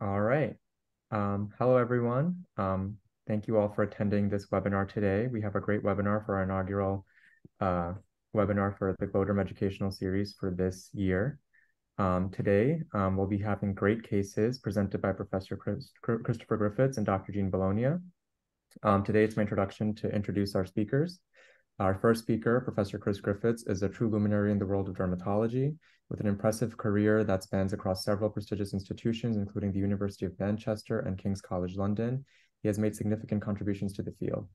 All right. Um, hello, everyone. Um, thank you all for attending this webinar today. We have a great webinar for our inaugural uh, webinar for the GLODERM Educational Series for this year. Um, today, um, we'll be having great cases presented by Professor Chris, Christopher Griffiths and Dr. Jean Bolognia. Um, today, it's my introduction to introduce our speakers. Our first speaker, Professor Chris Griffiths, is a true luminary in the world of dermatology with an impressive career that spans across several prestigious institutions, including the University of Manchester and King's College London. He has made significant contributions to the field.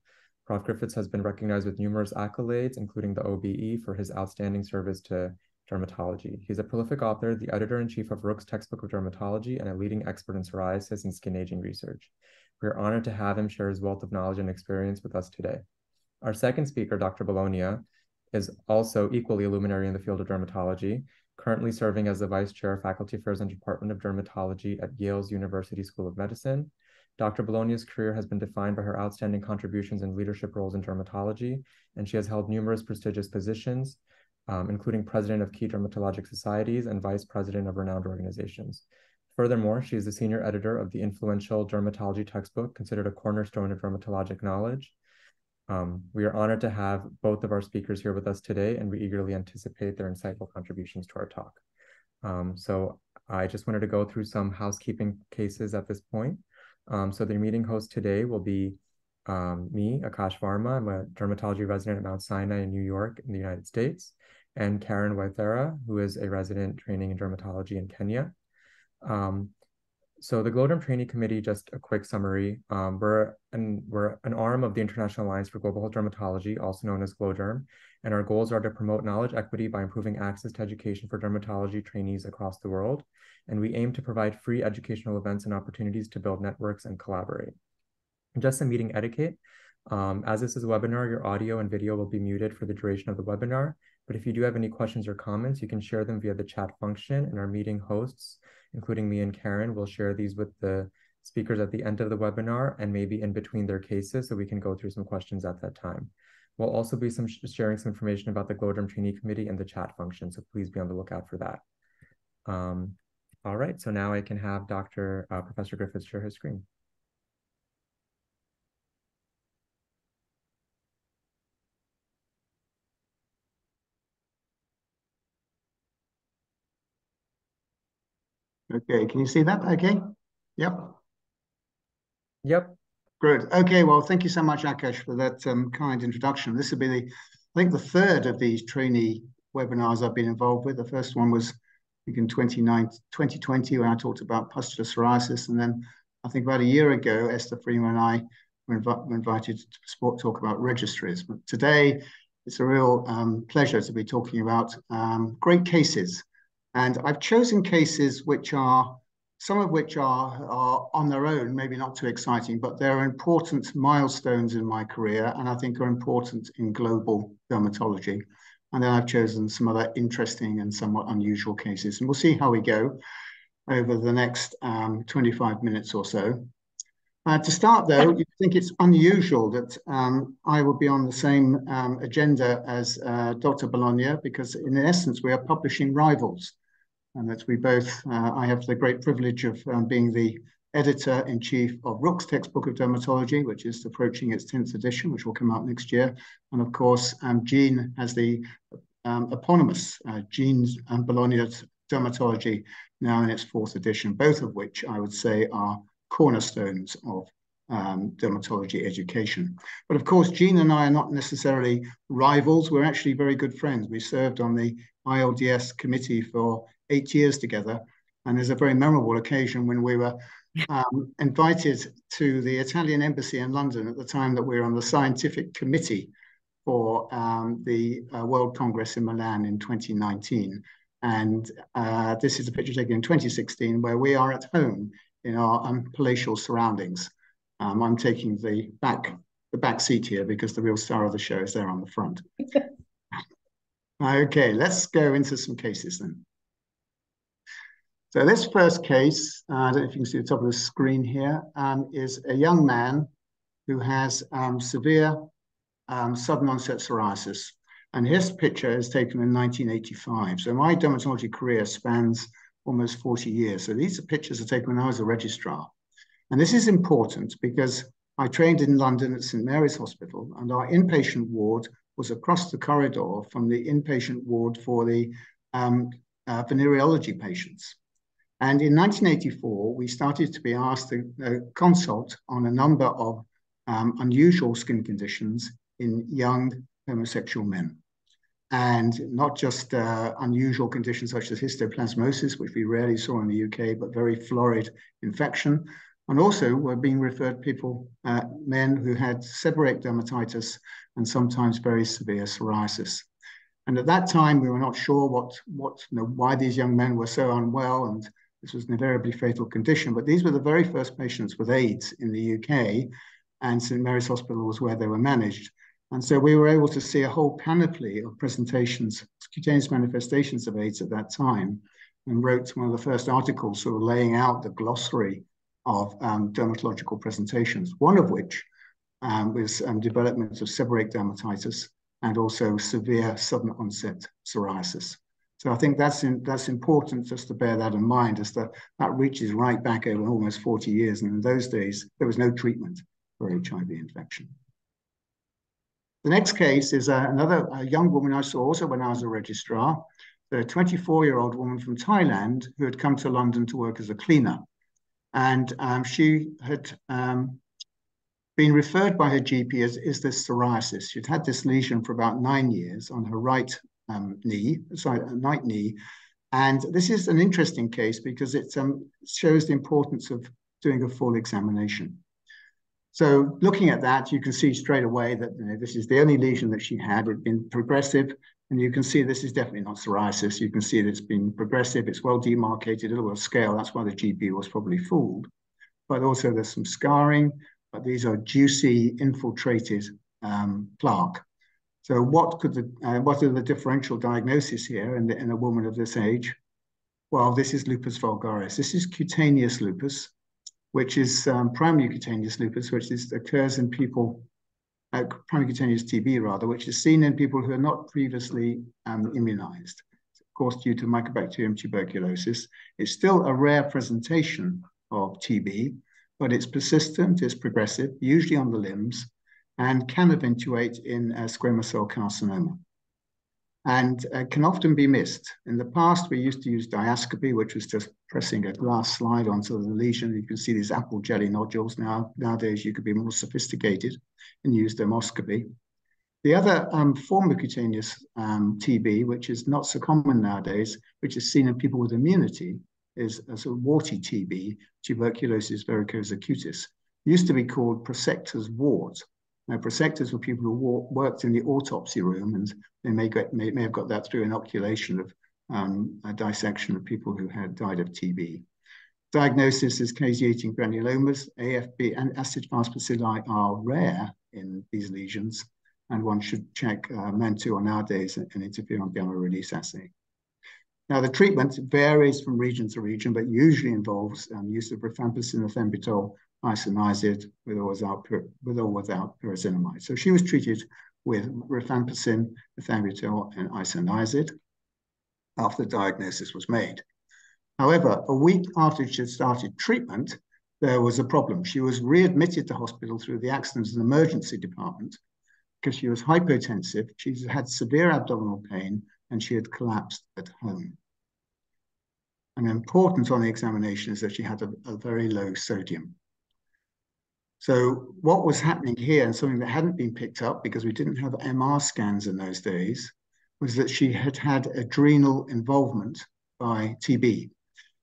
Prof. Griffiths has been recognized with numerous accolades, including the OBE, for his outstanding service to dermatology. He's a prolific author, the editor-in-chief of Rook's Textbook of Dermatology, and a leading expert in psoriasis and skin aging research. We are honored to have him share his wealth of knowledge and experience with us today. Our second speaker, Dr. Bolognia, is also equally a luminary in the field of dermatology currently serving as the Vice Chair of Faculty Affairs and Department of Dermatology at Yale's University School of Medicine. Dr. Bolognia's career has been defined by her outstanding contributions and leadership roles in dermatology, and she has held numerous prestigious positions, um, including president of key dermatologic societies and vice president of renowned organizations. Furthermore, she is the senior editor of the influential dermatology textbook, considered a cornerstone of dermatologic knowledge, um, we are honored to have both of our speakers here with us today, and we eagerly anticipate their insightful contributions to our talk. Um, so I just wanted to go through some housekeeping cases at this point. Um, so the meeting host today will be um, me, Akash Varma. I'm a dermatology resident at Mount Sinai in New York in the United States, and Karen Waithera, who is a resident training in dermatology in Kenya. Um, so the GLODERM Training Committee, just a quick summary. Um, we're, an, we're an arm of the International Alliance for Global Health Dermatology, also known as GLODERM, and our goals are to promote knowledge equity by improving access to education for dermatology trainees across the world. And we aim to provide free educational events and opportunities to build networks and collaborate. Just some meeting etiquette. Um, as this is a webinar, your audio and video will be muted for the duration of the webinar. But if you do have any questions or comments, you can share them via the chat function and our meeting hosts including me and Karen. We'll share these with the speakers at the end of the webinar and maybe in between their cases so we can go through some questions at that time. We'll also be some sharing some information about the GLODERM Trainee Committee and the chat function, so please be on the lookout for that. Um, all right, so now I can have Dr. Uh, Professor Griffiths share his screen. Okay, can you see that? Okay. Yep. Yep. Good. Okay, well, thank you so much, Akash, for that um, kind introduction. This will be the, I think, the third of these trainee webinars I've been involved with. The first one was I think in 2020 when I talked about pustular psoriasis. And then I think about a year ago, Esther Freeman and I were, inv were invited to sport talk about registries. But today, it's a real um, pleasure to be talking about um, great cases and I've chosen cases which are, some of which are, are on their own, maybe not too exciting, but they're important milestones in my career and I think are important in global dermatology. And then I've chosen some other interesting and somewhat unusual cases. And we'll see how we go over the next um, 25 minutes or so. Uh, to start, though, you think it's unusual that um, I will be on the same um, agenda as uh, Dr. Bolognia, because in essence, we are publishing rivals and that we both, uh, I have the great privilege of um, being the editor-in-chief of Rook's Textbook of Dermatology, which is approaching its 10th edition, which will come out next year. And of course, um, Jean has the um, eponymous uh, Jean's um, Bolognia Dermatology, now in its fourth edition, both of which I would say are cornerstones of um, dermatology education. But of course, Jean and I are not necessarily rivals. We're actually very good friends. We served on the ILDS committee for eight years together. And there's a very memorable occasion when we were um, invited to the Italian embassy in London at the time that we were on the scientific committee for um, the uh, World Congress in Milan in 2019. And uh, this is a picture taken in 2016 where we are at home in our um, palatial surroundings. Um, I'm taking the back the back seat here because the real star of the show is there on the front. okay, let's go into some cases then. So this first case, uh, I don't know if you can see the top of the screen here, um, is a young man who has um, severe um, sudden onset psoriasis. And his picture is taken in 1985. So my dermatology career spans almost 40 years. So these pictures are taken when I was a registrar. And this is important because I trained in London at St Mary's Hospital, and our inpatient ward was across the corridor from the inpatient ward for the um, uh, venereology patients. And in 1984, we started to be asked to uh, consult on a number of um, unusual skin conditions in young homosexual men. And not just uh, unusual conditions such as histoplasmosis, which we rarely saw in the UK, but very florid infection. And also were being referred people, uh, men who had seborrheic dermatitis and sometimes very severe psoriasis. And at that time, we were not sure what, what, you know, why these young men were so unwell, and this was an invariably fatal condition. But these were the very first patients with AIDS in the UK, and St Mary's Hospital was where they were managed. And so we were able to see a whole panoply of presentations, cutaneous manifestations of AIDS at that time, and wrote one of the first articles sort of laying out the glossary of um, dermatological presentations, one of which um, was um, development of seborrheic dermatitis and also severe sudden onset psoriasis. So I think that's in, that's important just to bear that in mind as that that reaches right back over almost 40 years. And in those days, there was no treatment for HIV infection. The next case is uh, another young woman I saw also when I was a registrar, a 24-year-old woman from Thailand who had come to London to work as a cleaner. And um, she had um, been referred by her GP as is this psoriasis. She'd had this lesion for about nine years on her right um, knee, sorry, right knee. And this is an interesting case because it um, shows the importance of doing a full examination. So looking at that, you can see straight away that you know, this is the only lesion that she had. It'd been progressive, and you can see this is definitely not psoriasis. You can see that it's been progressive. It's well demarcated, a little scale. That's why the GP was probably fooled. But also there's some scarring, but these are juicy infiltrated um, plaque. So what could the uh, what are the differential diagnoses here in, the, in a woman of this age? Well, this is lupus vulgaris. This is cutaneous lupus, which is um, primary cutaneous lupus, which is, occurs in people, uh, primary cutaneous TB rather, which is seen in people who are not previously um, immunized. Of course, due to Mycobacterium tuberculosis, it's still a rare presentation of TB, but it's persistent, it's progressive, usually on the limbs, and can eventuate in a squamous cell carcinoma and uh, can often be missed. In the past, we used to use diascopy, which was just pressing a glass slide onto the lesion. You can see these apple jelly nodules. Now, nowadays, you could be more sophisticated and use dermoscopy. The other um, form of cutaneous um, TB, which is not so common nowadays, which is seen in people with immunity, is a sort of warty TB, tuberculosis verrucosa cutis. It used to be called Prosector's wart now, prosectors were people who worked in the autopsy room, and they may, get, may, may have got that through inoculation of um, a dissection of people who had died of TB. Diagnosis is caseating granulomas, AFB, and acid-fast bacilli are rare in these lesions, and one should check uh, Mantoux nowadays an interferon gamma release assay. Now, the treatment varies from region to region, but usually involves um, use of rifampicin, ethambutol, isoniazid with or without, with or without pyrazinamide. So she was treated with rifampicin, ethambutol, and isoniazid after the diagnosis was made. However, a week after she had started treatment, there was a problem. She was readmitted to hospital through the accident and emergency department because she was hypotensive, she had severe abdominal pain, and she had collapsed at home. And important on the examination is that she had a, a very low sodium. So what was happening here, and something that hadn't been picked up because we didn't have MR scans in those days, was that she had had adrenal involvement by TB.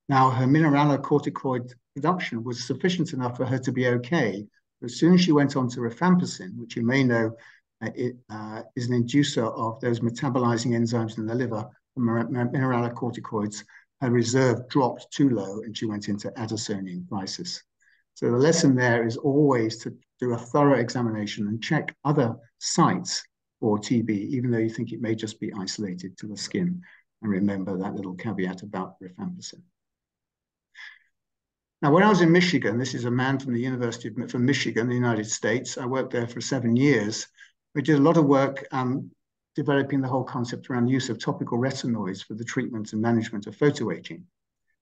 Now, her mineralocorticoid production was sufficient enough for her to be okay. But as soon as she went on to rifampicin, which you may know uh, it, uh, is an inducer of those metabolizing enzymes in the liver, the mineralocorticoids, her reserve dropped too low and she went into Addisonian crisis. So the lesson there is always to do a thorough examination and check other sites for TB, even though you think it may just be isolated to the skin. And remember that little caveat about rifampicin. Now, when I was in Michigan, this is a man from the University of from Michigan, the United States. I worked there for seven years. We did a lot of work um, developing the whole concept around use of topical retinoids for the treatment and management of photoaging.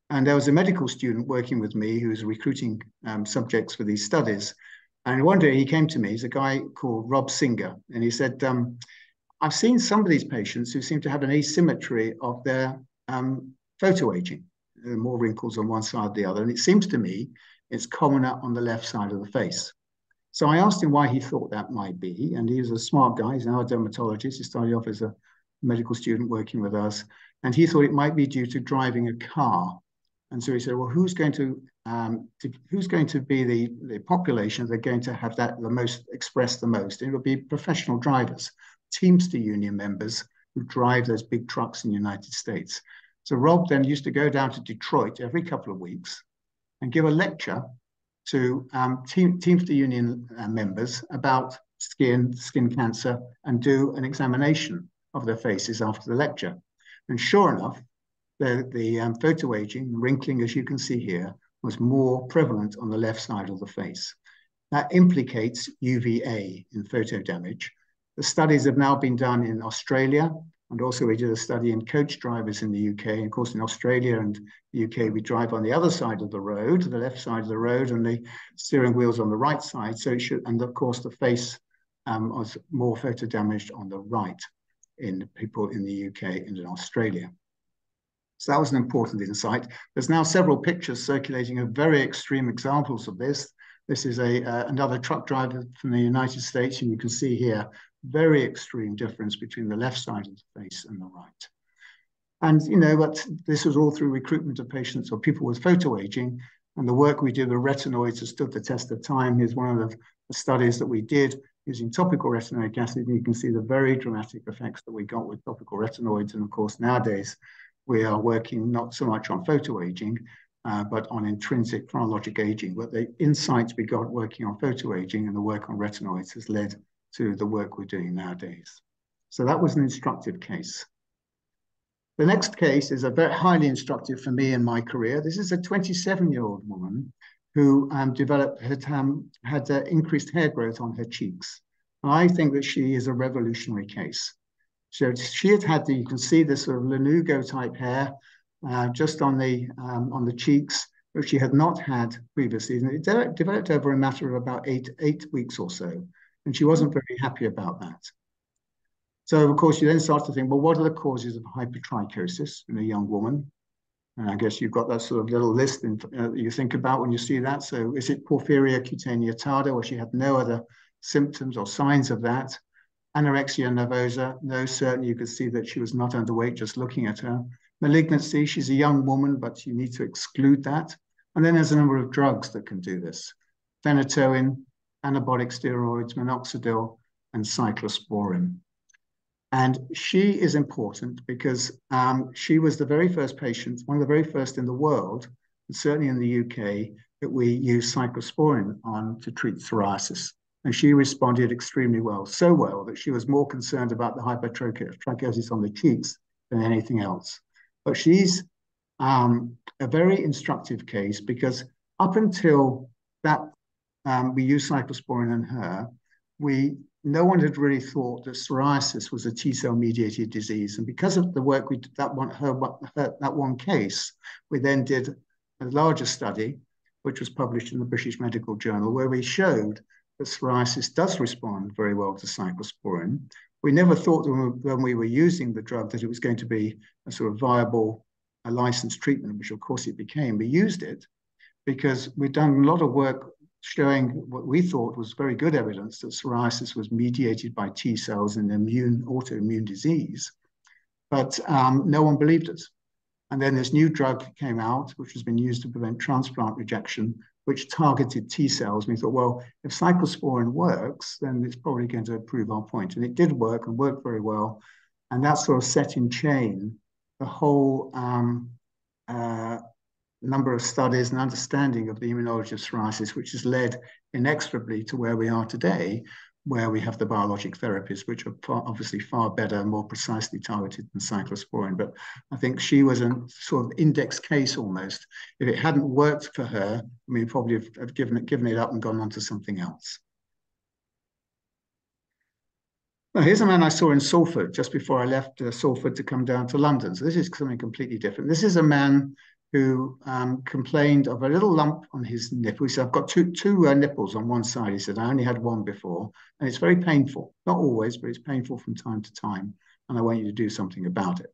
And there was a medical student working with me who was recruiting um, subjects for these studies. And one day he came to me, he's a guy called Rob Singer, and he said, um, I've seen some of these patients who seem to have an asymmetry of their um, photo aging, more wrinkles on one side or the other. And it seems to me it's commoner on the left side of the face. So I asked him why he thought that might be. And he was a smart guy. He's now a dermatologist. He started off as a medical student working with us. And he thought it might be due to driving a car. And so he said, well, who's going to, um, to who's going to be the, the population that are going to have that the most expressed the most? It will be professional drivers, Teamster union members who drive those big trucks in the United States. So Rob then used to go down to Detroit every couple of weeks and give a lecture to um, team, Teamster Union uh, members about skin, skin cancer, and do an examination of their faces after the lecture. And sure enough, the, the um, photo aging, wrinkling, as you can see here, was more prevalent on the left side of the face. That implicates UVA in photo damage. The studies have now been done in Australia, and also we did a study in coach drivers in the UK. And of course, in Australia and the UK, we drive on the other side of the road, the left side of the road, and the steering wheel's on the right side. So it should, and of course, the face um, was more photo damaged on the right in people in the UK and in Australia. So that was an important insight. There's now several pictures circulating of very extreme examples of this. This is a uh, another truck driver from the United States, and you can see here very extreme difference between the left side of the face and the right. And, you know, but this was all through recruitment of patients or people with photoaging. And the work we did with retinoids has stood the test of time. Here's one of the, the studies that we did using topical retinoic acid. And you can see the very dramatic effects that we got with topical retinoids. And of course, nowadays, we are working not so much on photo aging, uh, but on intrinsic chronologic aging. But the insights we got working on photo aging and the work on retinoids has led to the work we're doing nowadays. So that was an instructive case. The next case is a very highly instructive for me in my career. This is a 27-year-old woman who um, developed had, um, had uh, increased hair growth on her cheeks. I think that she is a revolutionary case. So she had had the, you can see this sort of lanugo type hair uh, just on the um, on the cheeks, which she had not had previously. And it de developed over a matter of about eight eight weeks or so and she wasn't very happy about that. So of course you then start to think, well, what are the causes of hypertrichosis in a young woman? And I guess you've got that sort of little list in, uh, you think about when you see that. So is it porphyria cutanea tarda, or she had no other symptoms or signs of that? Anorexia nervosa, no, certainly you could see that she was not underweight just looking at her. Malignancy, she's a young woman, but you need to exclude that. And then there's a number of drugs that can do this. Phenytoin, anabolic steroids, minoxidil, and cyclosporin. And she is important because um, she was the very first patient, one of the very first in the world, and certainly in the UK, that we used cyclosporin on to treat psoriasis. And she responded extremely well, so well that she was more concerned about the hypertrichosis on the cheeks than anything else. But she's um, a very instructive case because up until that um, we used cyclosporin in her, we no one had really thought that psoriasis was a T cell mediated disease. And because of the work we did, that one, her, her, that one case, we then did a larger study, which was published in the British Medical Journal, where we showed that psoriasis does respond very well to cyclosporin. We never thought when we were using the drug that it was going to be a sort of viable, a licensed treatment, which of course it became. We used it because we've done a lot of work showing what we thought was very good evidence that psoriasis was mediated by T cells in immune autoimmune disease, but um, no one believed us. And then this new drug came out, which has been used to prevent transplant rejection, which targeted T cells. And we thought, well, if cyclosporin works, then it's probably going to prove our point. And it did work and worked very well. And that sort of set in chain the whole um, uh, number of studies and understanding of the immunology of psoriasis, which has led inexorably to where we are today, where we have the biologic therapies, which are far, obviously far better, more precisely targeted than cyclosporin. But I think she was a sort of index case almost. If it hadn't worked for her, we probably have, have given, it, given it up and gone on to something else. Now, here's a man I saw in Salford just before I left uh, Salford to come down to London. So this is something completely different. This is a man who um, complained of a little lump on his nipple. He said, I've got two, two uh, nipples on one side. He said, I only had one before, and it's very painful. Not always, but it's painful from time to time, and I want you to do something about it.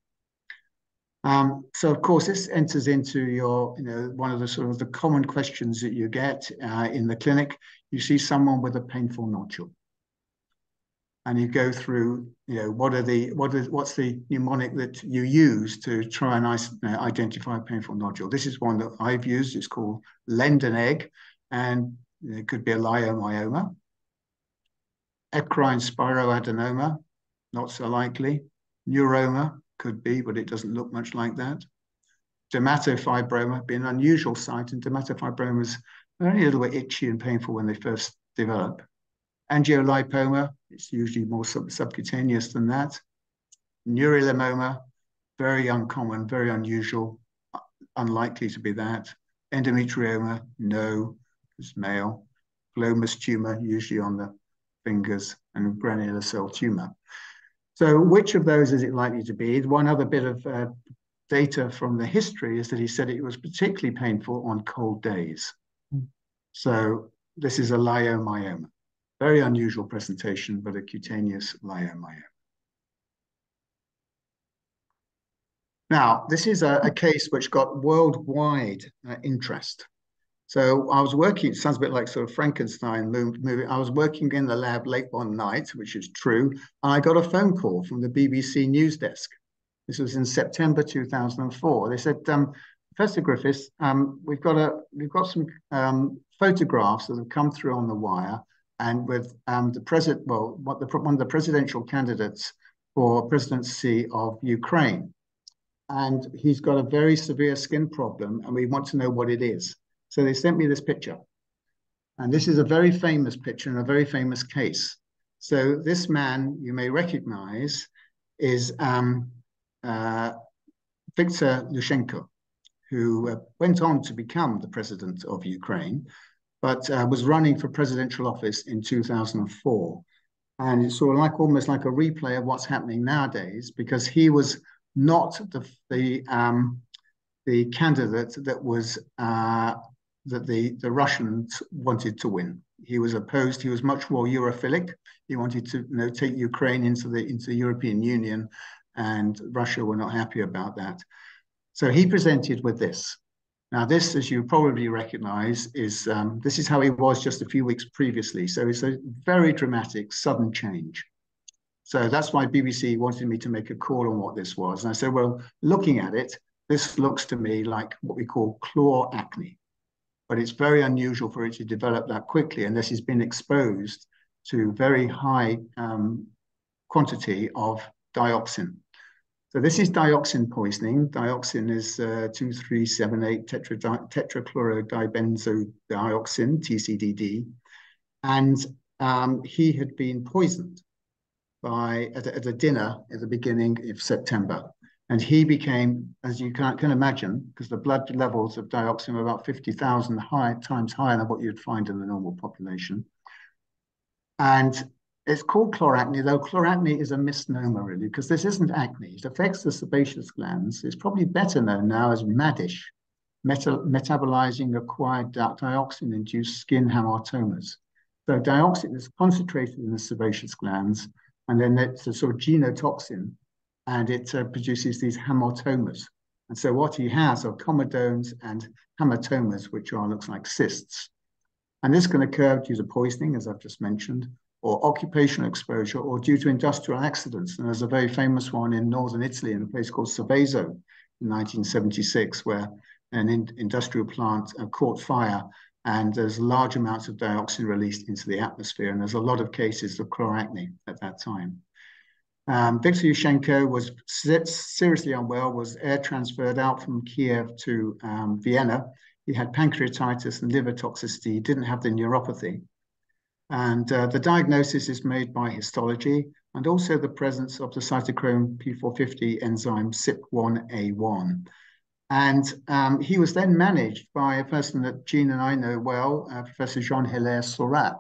Um, so of course, this enters into your, you know, one of the sort of the common questions that you get uh, in the clinic. You see someone with a painful nodule and you go through, you know, what are the what is what's the mnemonic that you use to try and identify a painful nodule. This is one that I've used. It's called Lendon egg, and it could be a leiomyoma. Eccrine spiroadenoma, not so likely. Neuroma could be, but it doesn't look much like that. Dermatofibroma, be an unusual site, and dermatofibromas are only a little bit itchy and painful when they first develop. Angiolipoma, it's usually more sub subcutaneous than that. Neurilemoma, very uncommon, very unusual, unlikely to be that. Endometrioma, no, it's male. Glomus tumor, usually on the fingers, and granular cell tumor. So which of those is it likely to be? One other bit of uh, data from the history is that he said it was particularly painful on cold days. Mm. So this is a leiomyoma. Very unusual presentation, but a cutaneous leiomyoma. Now, this is a, a case which got worldwide uh, interest. So I was working, it sounds a bit like sort of Frankenstein movie. I was working in the lab late one night, which is true, and I got a phone call from the BBC news desk. This was in September 2004. They said, um, Professor Griffiths, um, we've got a we've got some um, photographs that have come through on the wire and with um, the president, well, the, one of the presidential candidates for presidency of Ukraine. And he's got a very severe skin problem, and we want to know what it is. So they sent me this picture. And this is a very famous picture and a very famous case. So this man you may recognize is um, uh, Viktor Yushchenko, who uh, went on to become the president of Ukraine but uh, was running for presidential office in 2004. And it's sort of like almost like a replay of what's happening nowadays because he was not the the um, the candidate that was uh, that the the Russians wanted to win. He was opposed. He was much more Europhilic. He wanted to you know, take Ukraine into the into the European Union, and Russia were not happy about that. So he presented with this. Now, this, as you probably recognize, is um, this is how he was just a few weeks previously. So it's a very dramatic, sudden change. So that's why BBC wanted me to make a call on what this was. And I said, well, looking at it, this looks to me like what we call chloracne. But it's very unusual for it to develop that quickly unless it's been exposed to very high um, quantity of dioxin. So this is dioxin poisoning. Dioxin is uh, 2378 tetra tetrachlorodibenzodioxin, TCDD. And um, he had been poisoned by at a, at a, dinner at the beginning of September. And he became, as you can, can imagine, because the blood levels of dioxin were about 50,000 high, times higher than what you'd find in the normal population. And it's called chloracne, though chloracne is a misnomer, really, because this isn't acne. It affects the sebaceous glands. It's probably better known now as MADISH, meta metabolizing acquired dioxin-induced skin hamartomas. So dioxin is concentrated in the sebaceous glands, and then it's a sort of genotoxin, and it uh, produces these hamartomas. And so what he has are comedones and hamartomas, which are looks like cysts. And this can occur due to poisoning, as I've just mentioned, or occupational exposure or due to industrial accidents. And there's a very famous one in northern Italy in a place called Seveso in 1976, where an in industrial plant uh, caught fire and there's large amounts of dioxin released into the atmosphere. And there's a lot of cases of chloracne at that time. Um, Viktor Yushchenko was seriously unwell, was air transferred out from Kiev to um, Vienna. He had pancreatitis and liver toxicity. He didn't have the neuropathy. And uh, the diagnosis is made by histology and also the presence of the cytochrome P450 enzyme CYP1A1. And um, he was then managed by a person that Jean and I know well, uh, Professor Jean-Hilaire Saurat,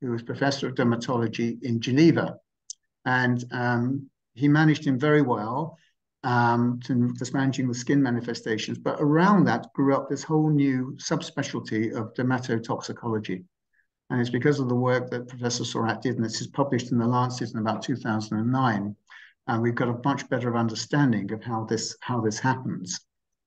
who was professor of dermatology in Geneva. And um, he managed him very well. um, to just managing the skin manifestations. But around that grew up this whole new subspecialty of dermatotoxicology. And it's because of the work that Professor Saurat did, and this is published in the Lancet in about 2009. And we've got a much better understanding of how this how this happens.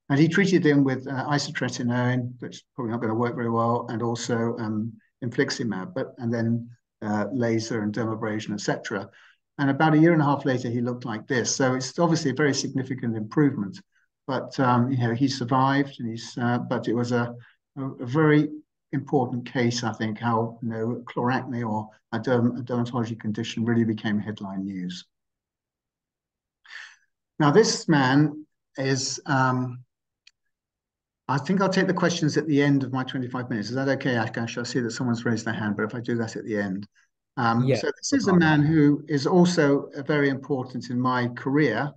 And he treated them with uh, isotretinoin, which is probably not going to work very well, and also um, infliximab, but and then uh, laser and dermabrasion, etc. And about a year and a half later, he looked like this. So it's obviously a very significant improvement. But um, you know, he survived, and he's. Uh, but it was a, a, a, very important case, I think, how you know chloracne or a, derm, a dermatology condition really became headline news. Now, this man is. Um, I think I'll take the questions at the end of my 25 minutes. Is that okay, Akash? I see that someone's raised their hand, but if I do that at the end. Um, yeah, so this is a man who is also very important in my career.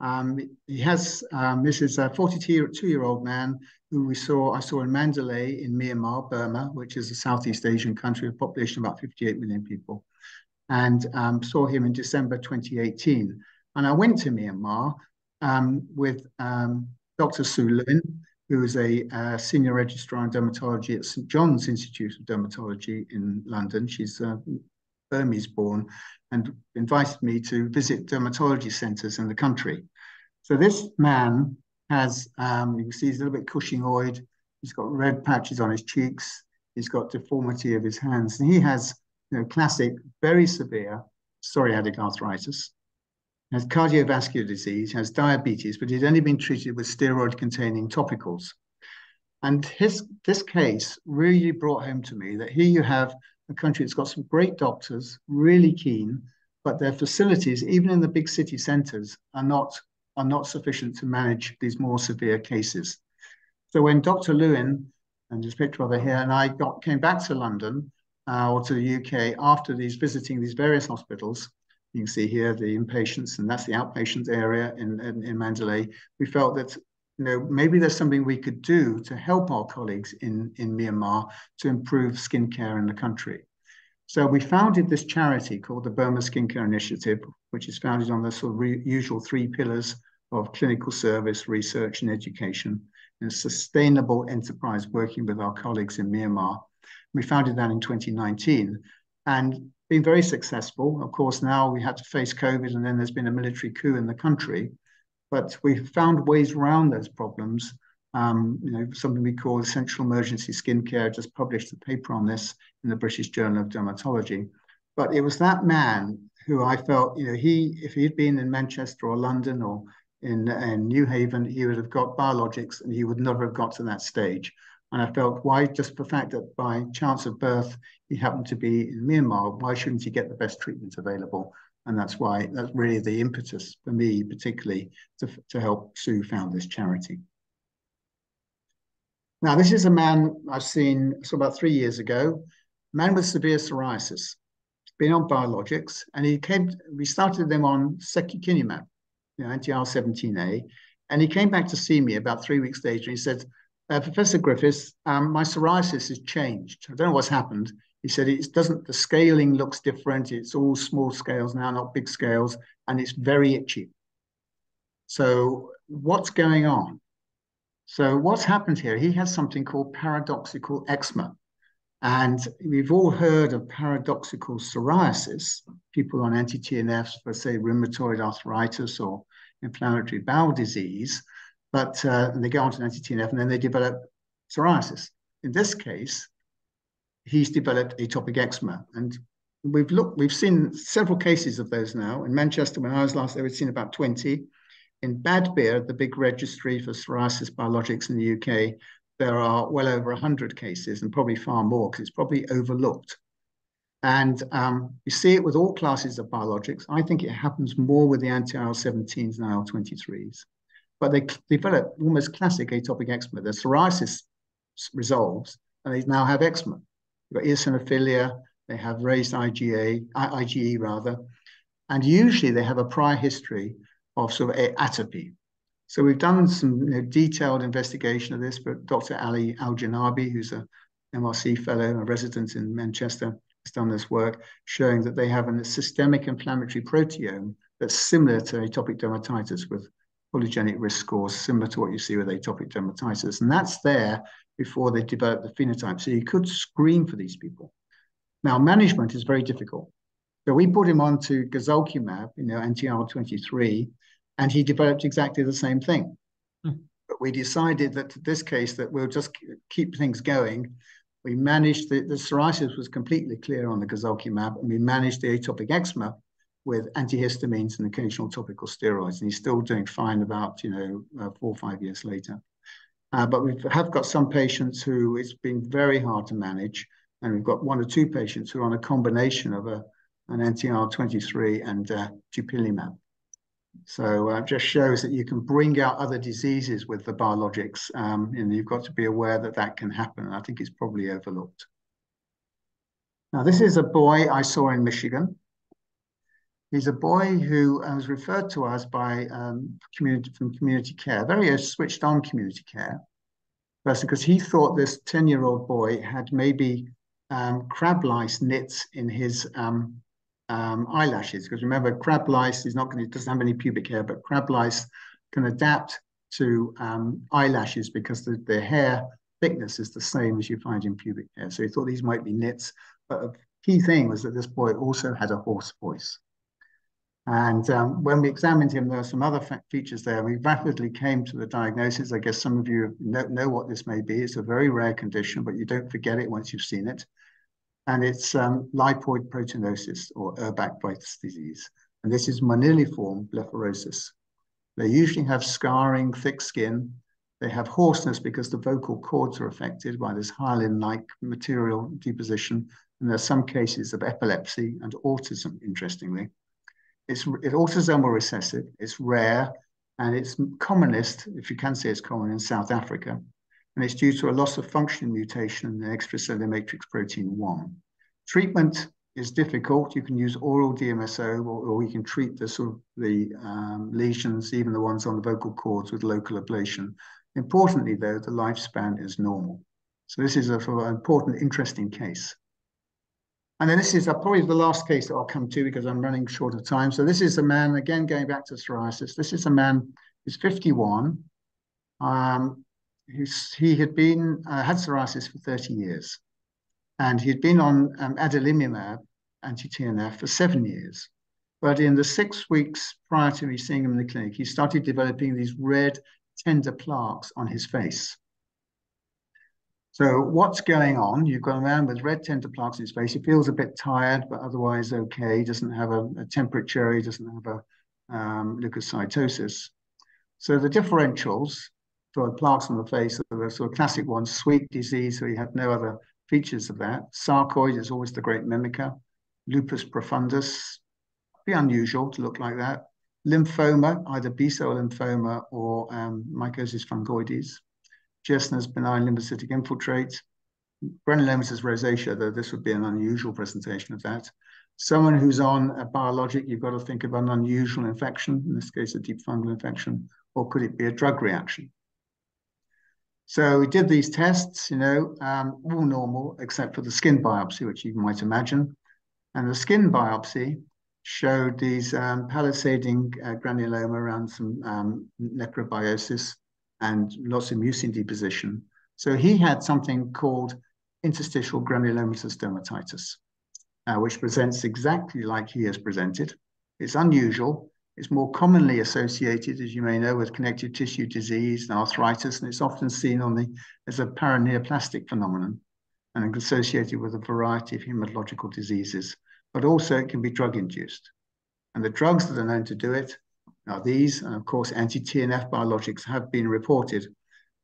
Um, he has, um, this is a 42-year-old man who we saw, I saw in Mandalay in Myanmar, Burma, which is a Southeast Asian country with a population of about 58 million people, and um, saw him in December 2018. And I went to Myanmar um, with um, Dr. Su Lwin, who is a uh, senior registrar in dermatology at St John's Institute of Dermatology in London. She's uh, Burmese born and invited me to visit dermatology centres in the country. So this man has, um, you can see he's a little bit Cushingoid. He's got red patches on his cheeks. He's got deformity of his hands. And he has, you know, classic, very severe psoriatic arthritis, has cardiovascular disease, has diabetes, but he'd only been treated with steroid-containing topicals. And his this case really brought home to me that here you have a country that's got some great doctors, really keen, but their facilities, even in the big city centres, are not are not sufficient to manage these more severe cases. So when Dr. Lwin, and his picture over here, and I got came back to London uh, or to the UK after these visiting these various hospitals, you can see here the inpatients, and that's the outpatient area in, in, in Mandalay. We felt that you know, maybe there's something we could do to help our colleagues in, in Myanmar to improve skin care in the country. So we founded this charity called the Burma Skincare Initiative, which is founded on the sort of usual three pillars of clinical service, research, and education, and a sustainable enterprise working with our colleagues in Myanmar. We founded that in 2019 and been very successful. Of course, now we had to face COVID and then there's been a military coup in the country but we found ways around those problems. Um, you know, something we call essential emergency skincare, just published a paper on this in the British Journal of Dermatology. But it was that man who I felt, you know, he, if he'd been in Manchester or London or in, in New Haven, he would have got biologics and he would never have got to that stage. And I felt, why just the fact that by chance of birth, he happened to be in Myanmar, why shouldn't he get the best treatment available? And that's why that's really the impetus for me, particularly to, to help Su found this charity. Now, this is a man I've seen so about three years ago, man with severe psoriasis, been on biologics, and he came, we started them on secukinumab, you know, anti-IL-17A, and he came back to see me about three weeks later, he said, uh, Professor Griffiths, um, my psoriasis has changed. I don't know what's happened. He said it doesn't, the scaling looks different. It's all small scales now, not big scales, and it's very itchy. So what's going on? So what's happened here? He has something called paradoxical eczema. And we've all heard of paradoxical psoriasis, people on anti-TNFs for, say, rheumatoid arthritis or inflammatory bowel disease, but uh, they go on to anti-TNF and then they develop psoriasis. In this case, he's developed atopic eczema. And we've looked, we've seen several cases of those now. In Manchester, when I was last there, we'd seen about 20. In BADBIR, the big registry for psoriasis biologics in the UK, there are well over 100 cases and probably far more because it's probably overlooked. And um, you see it with all classes of biologics. I think it happens more with the anti-IL-17s and IL-23s. But they develop almost classic atopic eczema. The psoriasis resolves and they now have eczema. You've got eosinophilia, they have raised IgA, IgE rather, and usually they have a prior history of sort of atopy. So we've done some you know, detailed investigation of this, but Dr. Ali Al-Janabi, who's a MRC fellow, and a resident in Manchester, has done this work showing that they have a systemic inflammatory proteome that's similar to atopic dermatitis with polygenic risk scores, similar to what you see with atopic dermatitis. And that's there before they develop the phenotype. So you could screen for these people. Now, management is very difficult. So we put him on to guselkumab, you know, anti-IL-23, and he developed exactly the same thing. Hmm. But we decided that this case that we'll just keep things going. We managed the, the psoriasis was completely clear on the guselkumab, and we managed the atopic eczema with antihistamines and occasional topical steroids, and he's still doing fine about you know uh, four or five years later. Uh, but we have got some patients who it's been very hard to manage, and we've got one or two patients who are on a combination of a an anti-IL-23 and uh, dupilumab. So uh, just shows that you can bring out other diseases with the biologics, um, and you've got to be aware that that can happen. And I think it's probably overlooked. Now, this is a boy I saw in Michigan. He's a boy who was referred to us by um, community from community care, very switched on community care person, because he thought this 10 year old boy had maybe um, crab lice nits in his um, um, eyelashes. Because remember, crab lice is not going to, doesn't have any pubic hair, but crab lice can adapt to um, eyelashes because the, the hair thickness is the same as you find in pubic hair. So he thought these might be nits. But a key thing was that this boy also had a hoarse voice. And um, when we examined him, there were some other features there. We rapidly came to the diagnosis. I guess some of you know, know what this may be. It's a very rare condition, but you don't forget it once you've seen it. And it's um, lipoid proteinosis or Urbach-Wiethe disease. And this is moniliform blepharosis. They usually have scarring, thick skin. They have hoarseness because the vocal cords are affected by this hyaline-like material deposition. And there are some cases of epilepsy and autism, interestingly. It's, it's autosomal recessive, it's rare, and it's commonest, if you can say it's common, in South Africa. And it's due to a loss of function mutation in the extracellular matrix protein 1. Treatment is difficult. You can use oral DMSO, or, or you can treat the sort of the um, lesions, even the ones on the vocal cords, with local ablation. Importantly, though, the lifespan is normal. So this is a, an important, interesting case. And then this is uh, probably the last case that I'll come to because I'm running short of time. So this is a man, again, going back to psoriasis. This is a man who's 51. Um, he had been, uh, had psoriasis for 30 years. And he'd been on um, adalimumab, anti-TNF, for seven years. But in the six weeks prior to me seeing him in the clinic, he started developing these red tender plaques on his face. So what's going on? You've got a man with red tender plaques in his face. He feels a bit tired, but otherwise okay. He doesn't have a, a temperature. He doesn't have a um, leukocytosis. So the differentials for plaques on the face are the sort of classic ones, sweet disease, so he had no other features of that. Sarcoid is always the great mimicker. Lupus profundus, be unusual to look like that. Lymphoma, either B-cell lymphoma or um, mycosis fungoides. Jessner's benign lymphocytic infiltrate, granulomatous rosacea, though this would be an unusual presentation of that. Someone who's on a biologic, you've got to think of an unusual infection, in this case, a deep fungal infection, or could it be a drug reaction? So we did these tests, you know, um, all normal except for the skin biopsy, which you might imagine. And the skin biopsy showed these um, palisading uh, granuloma around some um, necrobiosis and lots of mucin deposition. So he had something called interstitial granulomatous dermatitis, uh, which presents exactly like he has presented. It's unusual. It's more commonly associated, as you may know, with connective tissue disease and arthritis, and it's often seen on the as a paraneoplastic phenomenon and associated with a variety of hematological diseases. But also it can be drug induced. And the drugs that are known to do it are these, and of course, anti-TNF biologics have been reported,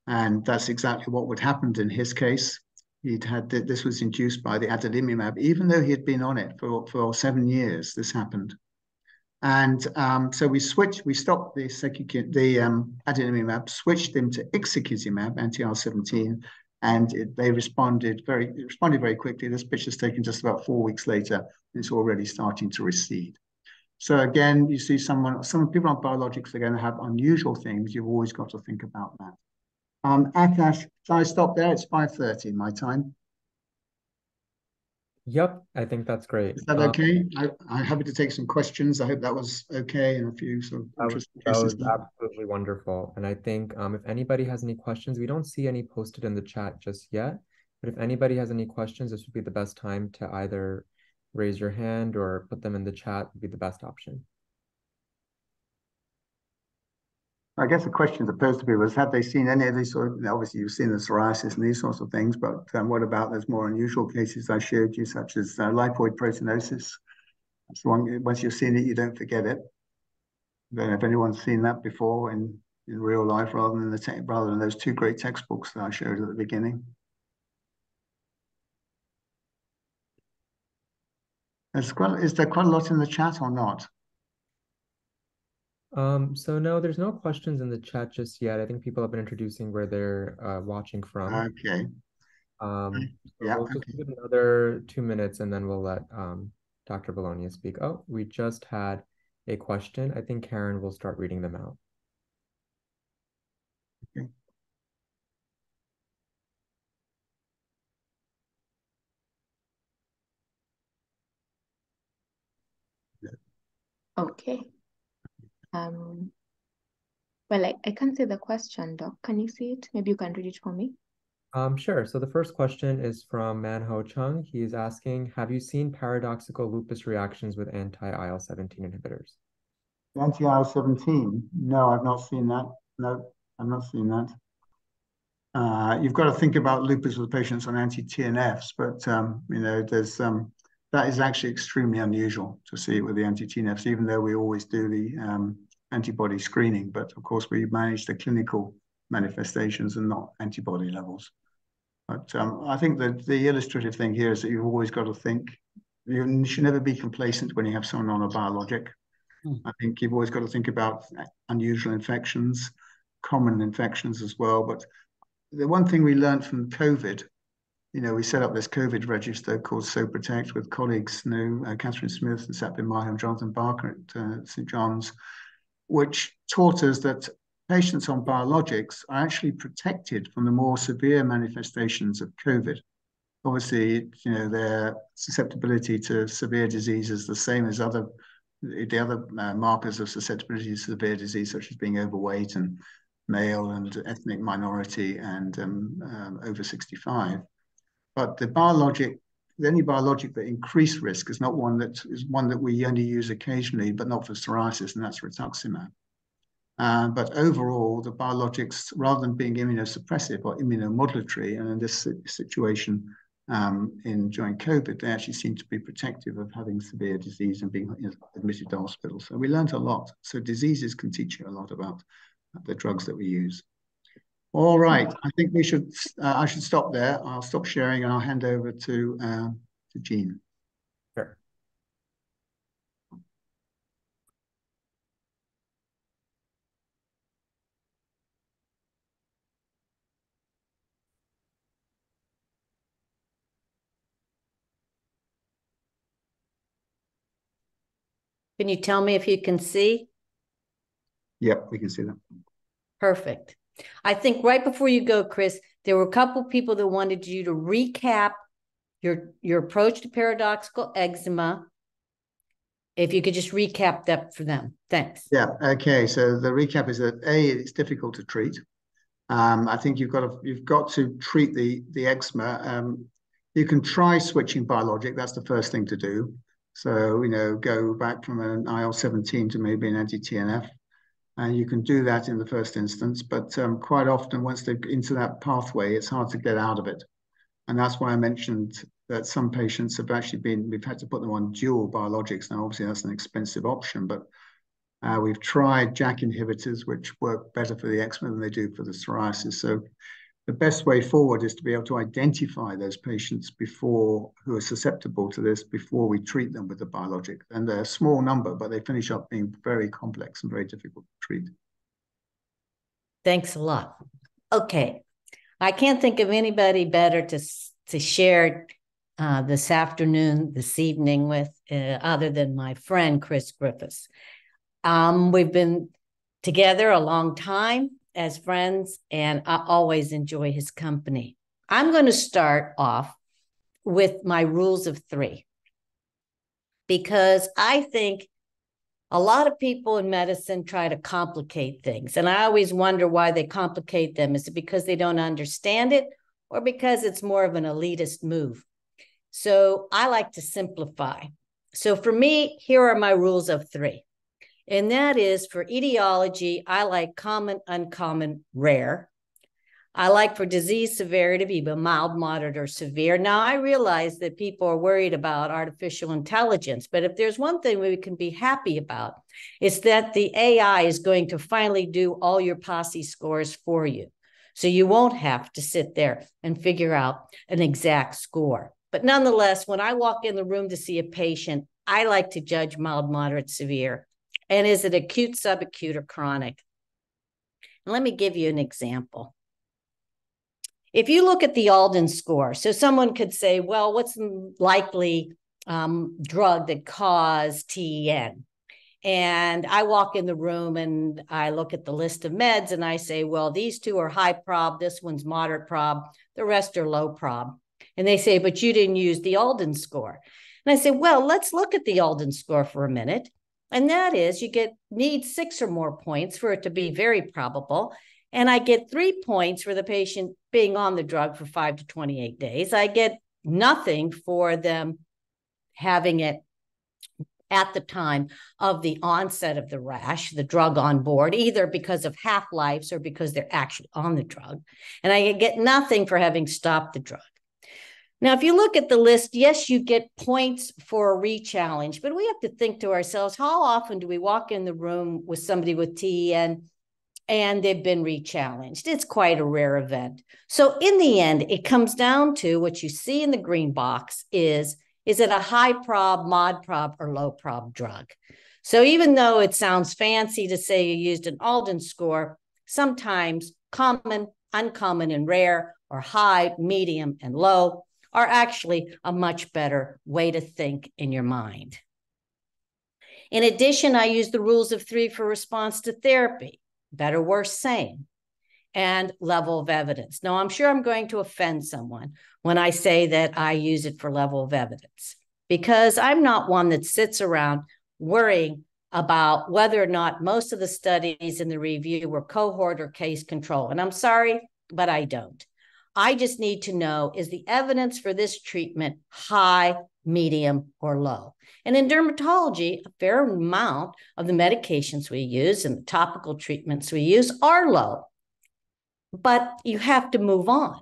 and that's exactly what would happen in his case. He'd had this was induced by the adalimumab, even though he had been on it for, for seven years. This happened, and um, so we switched. We stopped the the um, adalimumab, switched them to ixekizumab, anti-IL-17, and it, they responded very responded very quickly. This picture is taken just about four weeks later. And it's already starting to recede. So again, you see someone, some people on biologics are going to have unusual things. You've always got to think about that. Um, Akash, shall I stop there? It's 5.30 my time. Yep, I think that's great. Is that Um, okay? I, I'm happy to take some questions. I hope that was okay and a few sort of That was, interesting that was absolutely wonderful. And I think um, if anybody has any questions, we don't see any posted in the chat just yet. But if anybody has any questions, this would be the best time to either raise your hand or put them in the chat would be the best option. I guess the question that supposed to be was, have they seen any of these sort of, obviously you've seen the psoriasis and these sorts of things, but um, what about those more unusual cases I showed you, such as uh, lipoid proteinosis? That's one, once you've seen it, you don't forget it. I don't know if anyone's seen that before in, in real life rather than the te- rather than those two great textbooks that I showed at the beginning. Quite, is there quite a lot in the chat or not? Um, so no, there's no questions in the chat just yet. I think people have been introducing where they're uh, watching from. Okay. Um, so Yeah, we'll just okay. give another two minutes and then we'll let um, Dr. Bolognia speak. Oh, we just had a question. I think Karen will start reading them out. Okay. Okay. Um, well, I, I can't see the question, Doc. Can you see it? Maybe you can read it for me. Um, sure. So the first question is from Manho Chung. He is asking, have you seen paradoxical lupus reactions with anti-IL-17 inhibitors? Anti-IL-17? No, I've not seen that. No, I've not seen that. Uh, you've got to think about lupus with patients on anti-TNFs, but um, you know, there's um, that is actually extremely unusual to see with the anti-TNFs, even though we always do the um, antibody screening. But of course, we manage the clinical manifestations and not antibody levels. But um, I think that the illustrative thing here is that you've always got to think. You should never be complacent when you have someone on a biologic. Hmm. I think you've always got to think about unusual infections, common infections as well. But the one thing we learned from COVID, you know, we set up this COVID register called PsoProtect with colleagues, you know, uh, Catherine Smith and Satveer Mahil and Jonathan Barker at uh, St. John's, which taught us that patients on biologics are actually protected from the more severe manifestations of COVID. Obviously, you know, their susceptibility to severe disease is the same as other the other uh, markers of susceptibility to severe disease, such as being overweight and male and ethnic minority and um, um, over 65. But the biologic, the only biologic that increased risk is not one that is one that we only use occasionally, but not for psoriasis, and that's rituximab. Uh, but overall, the biologics, rather than being immunosuppressive or immunomodulatory, and in this situation, um, in during COVID, they actually seem to be protective of having severe disease and being admitted to hospital. So we learned a lot. So diseases can teach you a lot about the drugs that we use. All right, I think we should. Uh, I should stop there. I'll stop sharing and I'll hand over to uh, to Jean. Sure. Can you tell me if you can see? Yep, we can see that. Perfect. I think right before you go, Chris, there were a couple people that wanted you to recap your your approach to paradoxical eczema. If you could just recap that for them. Thanks. Yeah. Okay. So the recap is that a it's difficult to treat. Um, I think you've got to you've got to treat the the eczema. Um, you can try switching biologic. That's the first thing to do. So you know, go back from an IL seventeen to maybe an anti TNF, and you can do that in the first instance. But um, quite often, once they're into that pathway, it's hard to get out of it. And that's why I mentioned that some patients have actually been, we've had to put them on dual biologics. Now, obviously, that's an expensive option, but uh, we've tried JAK inhibitors, which work better for the eczema than they do for the psoriasis. So the best way forward is to be able to identify those patients before who are susceptible to this before we treat them with the biologic. And they're a small number, but they finish up being very complex and very difficult to treat. Thanks a lot. Okay. I can't think of anybody better to to share uh, this afternoon, this evening with, uh, other than my friend Chris Griffiths. Um, we've been together a long time as friends, and I always enjoy his company. I'm going to start off with my rules of three because I think a lot of people in medicine try to complicate things. And I always wonder why they complicate them. Is it because they don't understand it or because it's more of an elitist move? So I like to simplify. So for me, here are my rules of three. And that is for etiology, I like common, uncommon, rare. I like for disease severity to be mild, moderate, or severe. Now, I realize that people are worried about artificial intelligence, but if there's one thing we can be happy about, it's that the AI is going to finally do all your PASI scores for you. So you won't have to sit there and figure out an exact score. But nonetheless, when I walk in the room to see a patient, I like to judge mild, moderate, severe. And is it acute, subacute, or chronic? And let me give you an example. If you look at the Alden score, so someone could say, well, what's the likely um, drug that caused TEN? And I walk in the room and I look at the list of meds and I say, well, these two are high prob, this one's moderate prob, the rest are low prob. And they say, but you didn't use the Alden score. And I say, well, let's look at the Alden score for a minute. And that is you get need six or more points for it to be very probable. And I get three points for the patient being on the drug for five to 28 days. I get nothing for them having it at the time of the onset of the rash, the drug on board, either because of half lives or because they're actually on the drug. And I get nothing for having stopped the drug. Now, if you look at the list, yes, you get points for a re-challenge, but we have to think to ourselves, how often do we walk in the room with somebody with TEN and they've been re-challenged? It's quite a rare event. So in the end, it comes down to what you see in the green box is, is it a high prob, mod prob, or low prob drug? So even though it sounds fancy to say you used an Alden score, sometimes common, uncommon, and rare, or high, medium, and low are actually a much better way to think in your mind. In addition, I use the rules of three for response to therapy better, worse, same, and level of evidence. Now, I'm sure I'm going to offend someone when I say that I use it for level of evidence because I'm not one that sits around worrying about whether or not most of the studies in the review were cohort or case control. And I'm sorry, but I don't. I just need to know is the evidence for this treatment high, medium, or low? And in dermatology, a fair amount of the medications we use and the topical treatments we use are low. But you have to move on.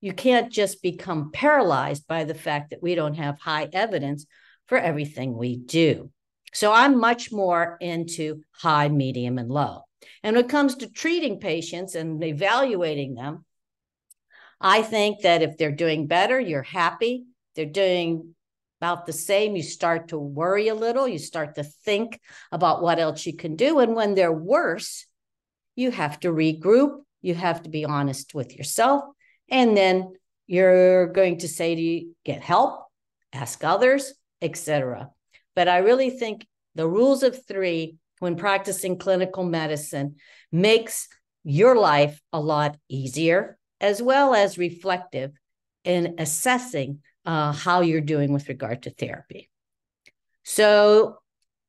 You can't just become paralyzed by the fact that we don't have high evidence for everything we do. So I'm much more into high, medium, and low. And when it comes to treating patients and evaluating them, I think that if they're doing better, you're happy. They're doing about the same, you start to worry a little, you start to think about what else you can do. And when they're worse, you have to regroup, you have to be honest with yourself. And then you're going to say to you, get help, ask others, etc. But I really think the rules of three when practicing clinical medicine makes your life a lot easier as well as reflective in assessing uh, how you're doing with regard to therapy. So,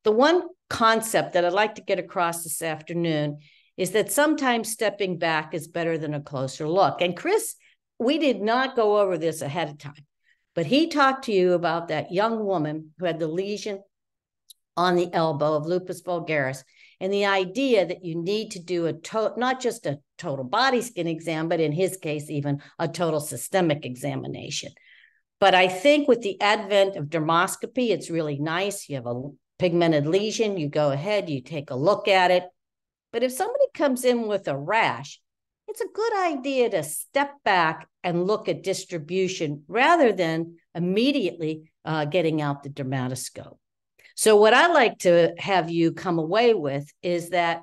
the one concept that I'd like to get across this afternoon is that sometimes stepping back is better than a closer look. And Chris, we did not go over this ahead of time, but he talked to you about that young woman who had the lesion on the elbow of lupus vulgaris and the idea that you need to do a to- not just a total body skin exam, but in his case, even a total systemic examination. But I think with the advent of dermoscopy, it's really nice. You have a pigmented lesion, you go ahead, you take a look at it. But if somebody comes in with a rash, it's a good idea to step back and look at distribution rather than immediately uh, getting out the dermatoscope. So, what I like to have you come away with is that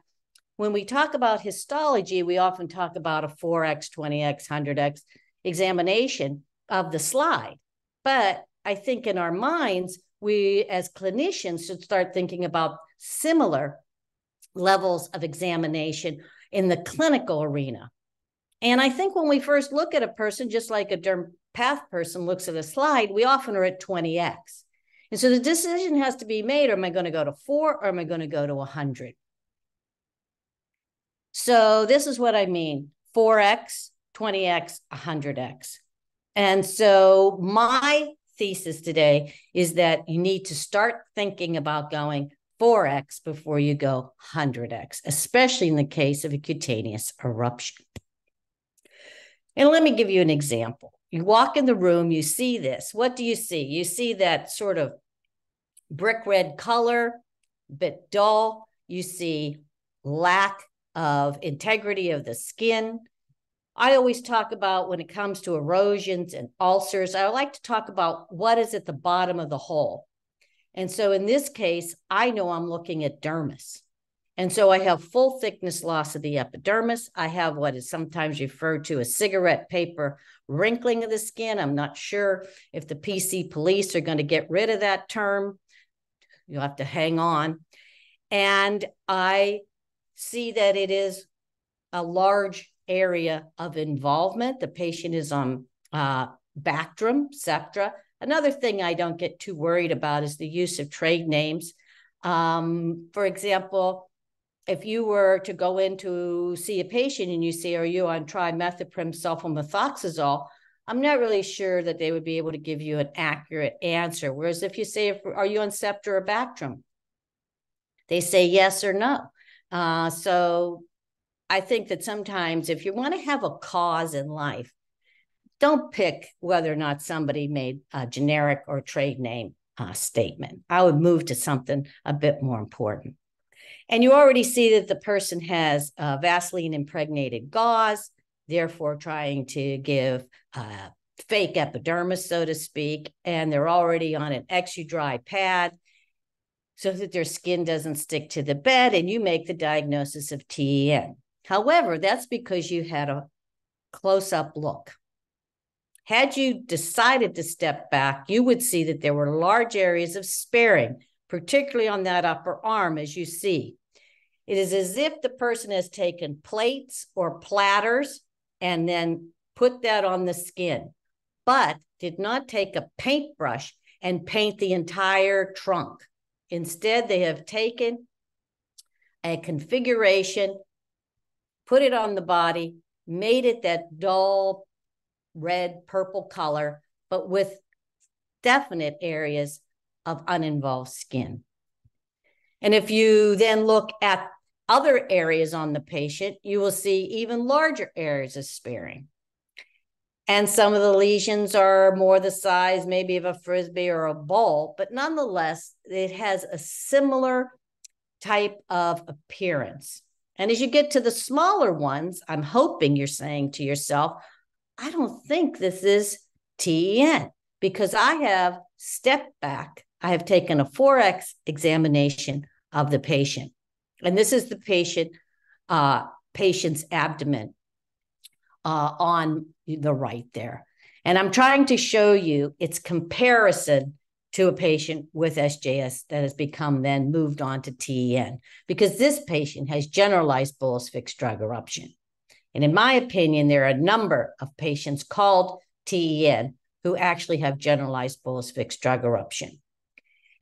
when we talk about histology, we often talk about a 4x, 20x, 100x examination of the slide. But I think in our minds, we as clinicians should start thinking about similar levels of examination in the clinical arena. And I think when we first look at a person, just like a derm path person looks at a slide, we often are at 20x. And so the decision has to be made, or am I going to go to four or am I going to go to 100? So this is what I mean, 4x, 20x, 100x. And so my thesis today is that you need to start thinking about going 4x before you go 100x, especially in the case of a cutaneous eruption. And let me give you an example. You walk in the room, you see this. What do you see? You see that sort of brick red color, bit dull. You see lack of integrity of the skin. I always talk about when it comes to erosions and ulcers, I like to talk about what is at the bottom of the hole. And so in this case, I know I'm looking at dermis. And so I have full thickness loss of the epidermis. I have what is sometimes referred to as cigarette paper wrinkling of the skin. I'm not sure if the PC police are going to get rid of that term. You'll have to hang on. And I see that it is a large area of involvement. The patient is on uh, Bactrim, Septra. Another thing I don't get too worried about is the use of trade names. Um, for example, if you were to go in to see a patient and you say, Are you on trimethoprim sulfamethoxazole? I'm not really sure that they would be able to give you an accurate answer. Whereas if you say, Are you on Septra or Bactrim? They say yes or no. Uh, so I think that sometimes if you want to have a cause in life, don't pick whether or not somebody made a generic or trade name uh, statement. I would move to something a bit more important. And you already see that the person has uh, Vaseline impregnated gauze, therefore trying to give uh, fake epidermis, so to speak, and they're already on an exudry pad so that their skin doesn't stick to the bed and you make the diagnosis of TEN. However, that's because you had a close up look. Had you decided to step back, you would see that there were large areas of sparing, particularly on that upper arm, as you see. It is as if the person has taken plates or platters and then put that on the skin, but did not take a paintbrush and paint the entire trunk. Instead, they have taken a configuration, put it on the body, made it that dull red, purple color, but with definite areas of uninvolved skin. And if you then look at other areas on the patient, you will see even larger areas of sparing. And some of the lesions are more the size maybe of a frisbee or a ball, but nonetheless, it has a similar type of appearance. And as you get to the smaller ones, I'm hoping you're saying to yourself, I don't think this is TEN because I have stepped back. I have taken a 4X examination of the patient. And this is the patient, uh, patient's abdomen uh, on the right there. And I'm trying to show you its comparison to a patient with SJS that has become then moved on to TEN, because this patient has generalized bullous fixed drug eruption. And in my opinion, there are a number of patients called TEN who actually have generalized bullous fixed drug eruption.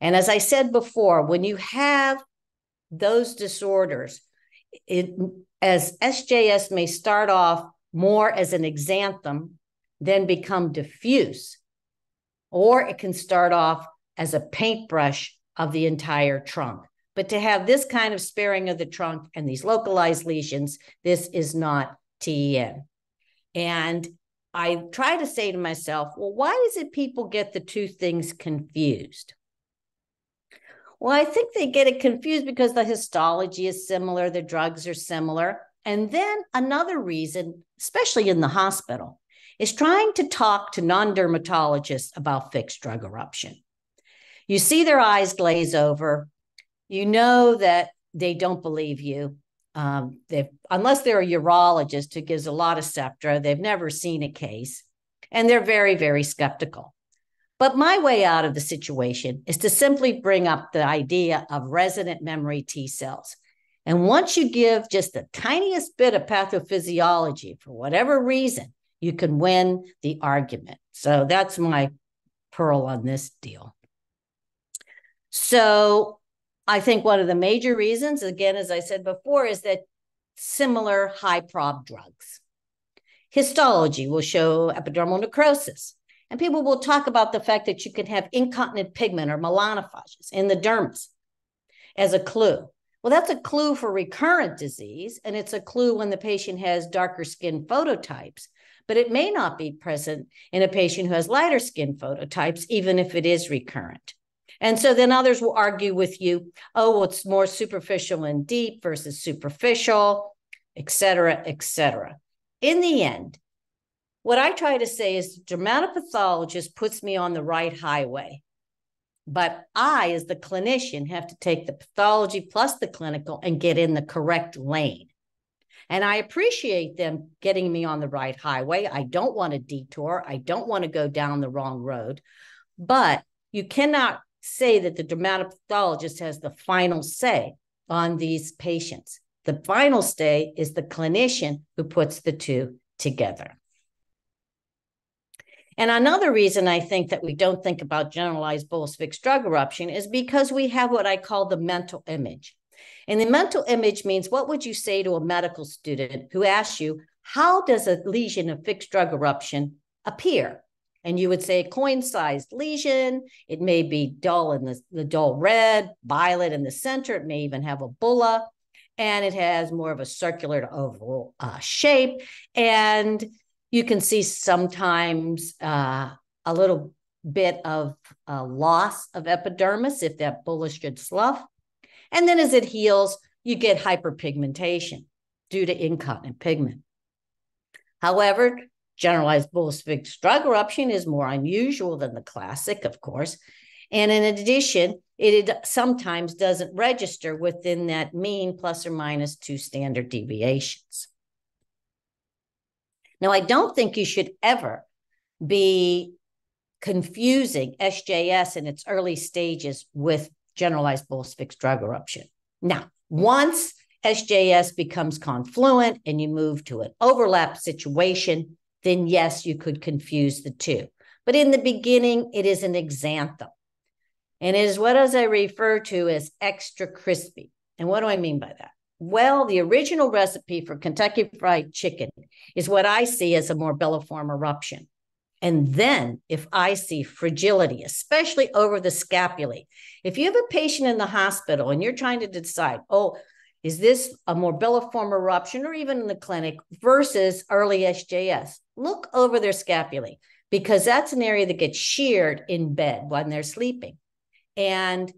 And as I said before, when you have those disorders, it, as SJS may start off more as an exanthem, then become diffuse. Or it can start off as a paintbrush of the entire trunk. But to have this kind of sparing of the trunk and these localized lesions, this is not TEN. And I try to say to myself, well, why is it people get the two things confused? Well, I think they get it confused because the histology is similar, the drugs are similar. And then another reason, especially in the hospital, is trying to talk to non dermatologists about fixed drug eruption. You see their eyes glaze over. You know that they don't believe you. Um, they've, unless they're a urologist who gives a lot of Septra, they've never seen a case, and they're very, very skeptical. But my way out of the situation is to simply bring up the idea of resident memory T cells And once you give just the tiniest bit of pathophysiology for whatever reason, you can win the argument. So that's my pearl on this deal. So I think one of the major reasons, again, as I said before, is that similar high prob drugs. Histology will show epidermal necrosis. And people will talk about the fact that you can have incontinent pigment or melanophages in the dermis as a clue. Well, that's a clue for recurrent disease, and it's a clue when the patient has darker skin phototypes, but it may not be present in a patient who has lighter skin phototypes, even if it is recurrent. And so then others will argue with you, oh, well, it's more superficial and deep versus superficial, et cetera, et cetera. In the end, what I try to say is the dermatopathologist puts me on the right highway. But I, as the clinician, have to take the pathology plus the clinical and get in the correct lane. And I appreciate them getting me on the right highway. I don't want to detour. I don't want to go down the wrong road. But you cannot say that the dermatopathologist has the final say on these patients. The final say is the clinician who puts the two together. And another reason I think that we don't think about generalized fixed drug eruption is because we have what I call the mental image. And the mental image means what would you say to a medical student who asks you, how does a lesion of fixed drug eruption appear? And you would say a coin sized lesion. It may be dull in the, the dull red, violet in the center. It may even have a bulla, and it has more of a circular to oval uh, shape. And you can see sometimes uh, a little bit of loss of epidermis if that bulla should slough. And then as it heals, you get hyperpigmentation due to incontinent pigment. However, generalized bullous drug eruption is more unusual than the classic, of course. And in addition, it sometimes doesn't register within that mean plus or minus two standard deviations. Now, I don't think you should ever be confusing SJS in its early stages with generalized fixed drug eruption. Now, once SJS becomes confluent and you move to an overlap situation, then yes, you could confuse the two. But in the beginning, it is an exanthem. And it is what as I refer to as extra crispy. And what do I mean by that? Well, the original recipe for Kentucky Fried Chicken is what I see as a morbilliform eruption. And then if I see fragility, especially over the scapulae, if you have a patient in the hospital and you're trying to decide, oh, is this a morbilliform eruption or even in the clinic versus early SJS? Look over their scapulae because that's an area that gets sheared in bed when they're sleeping. And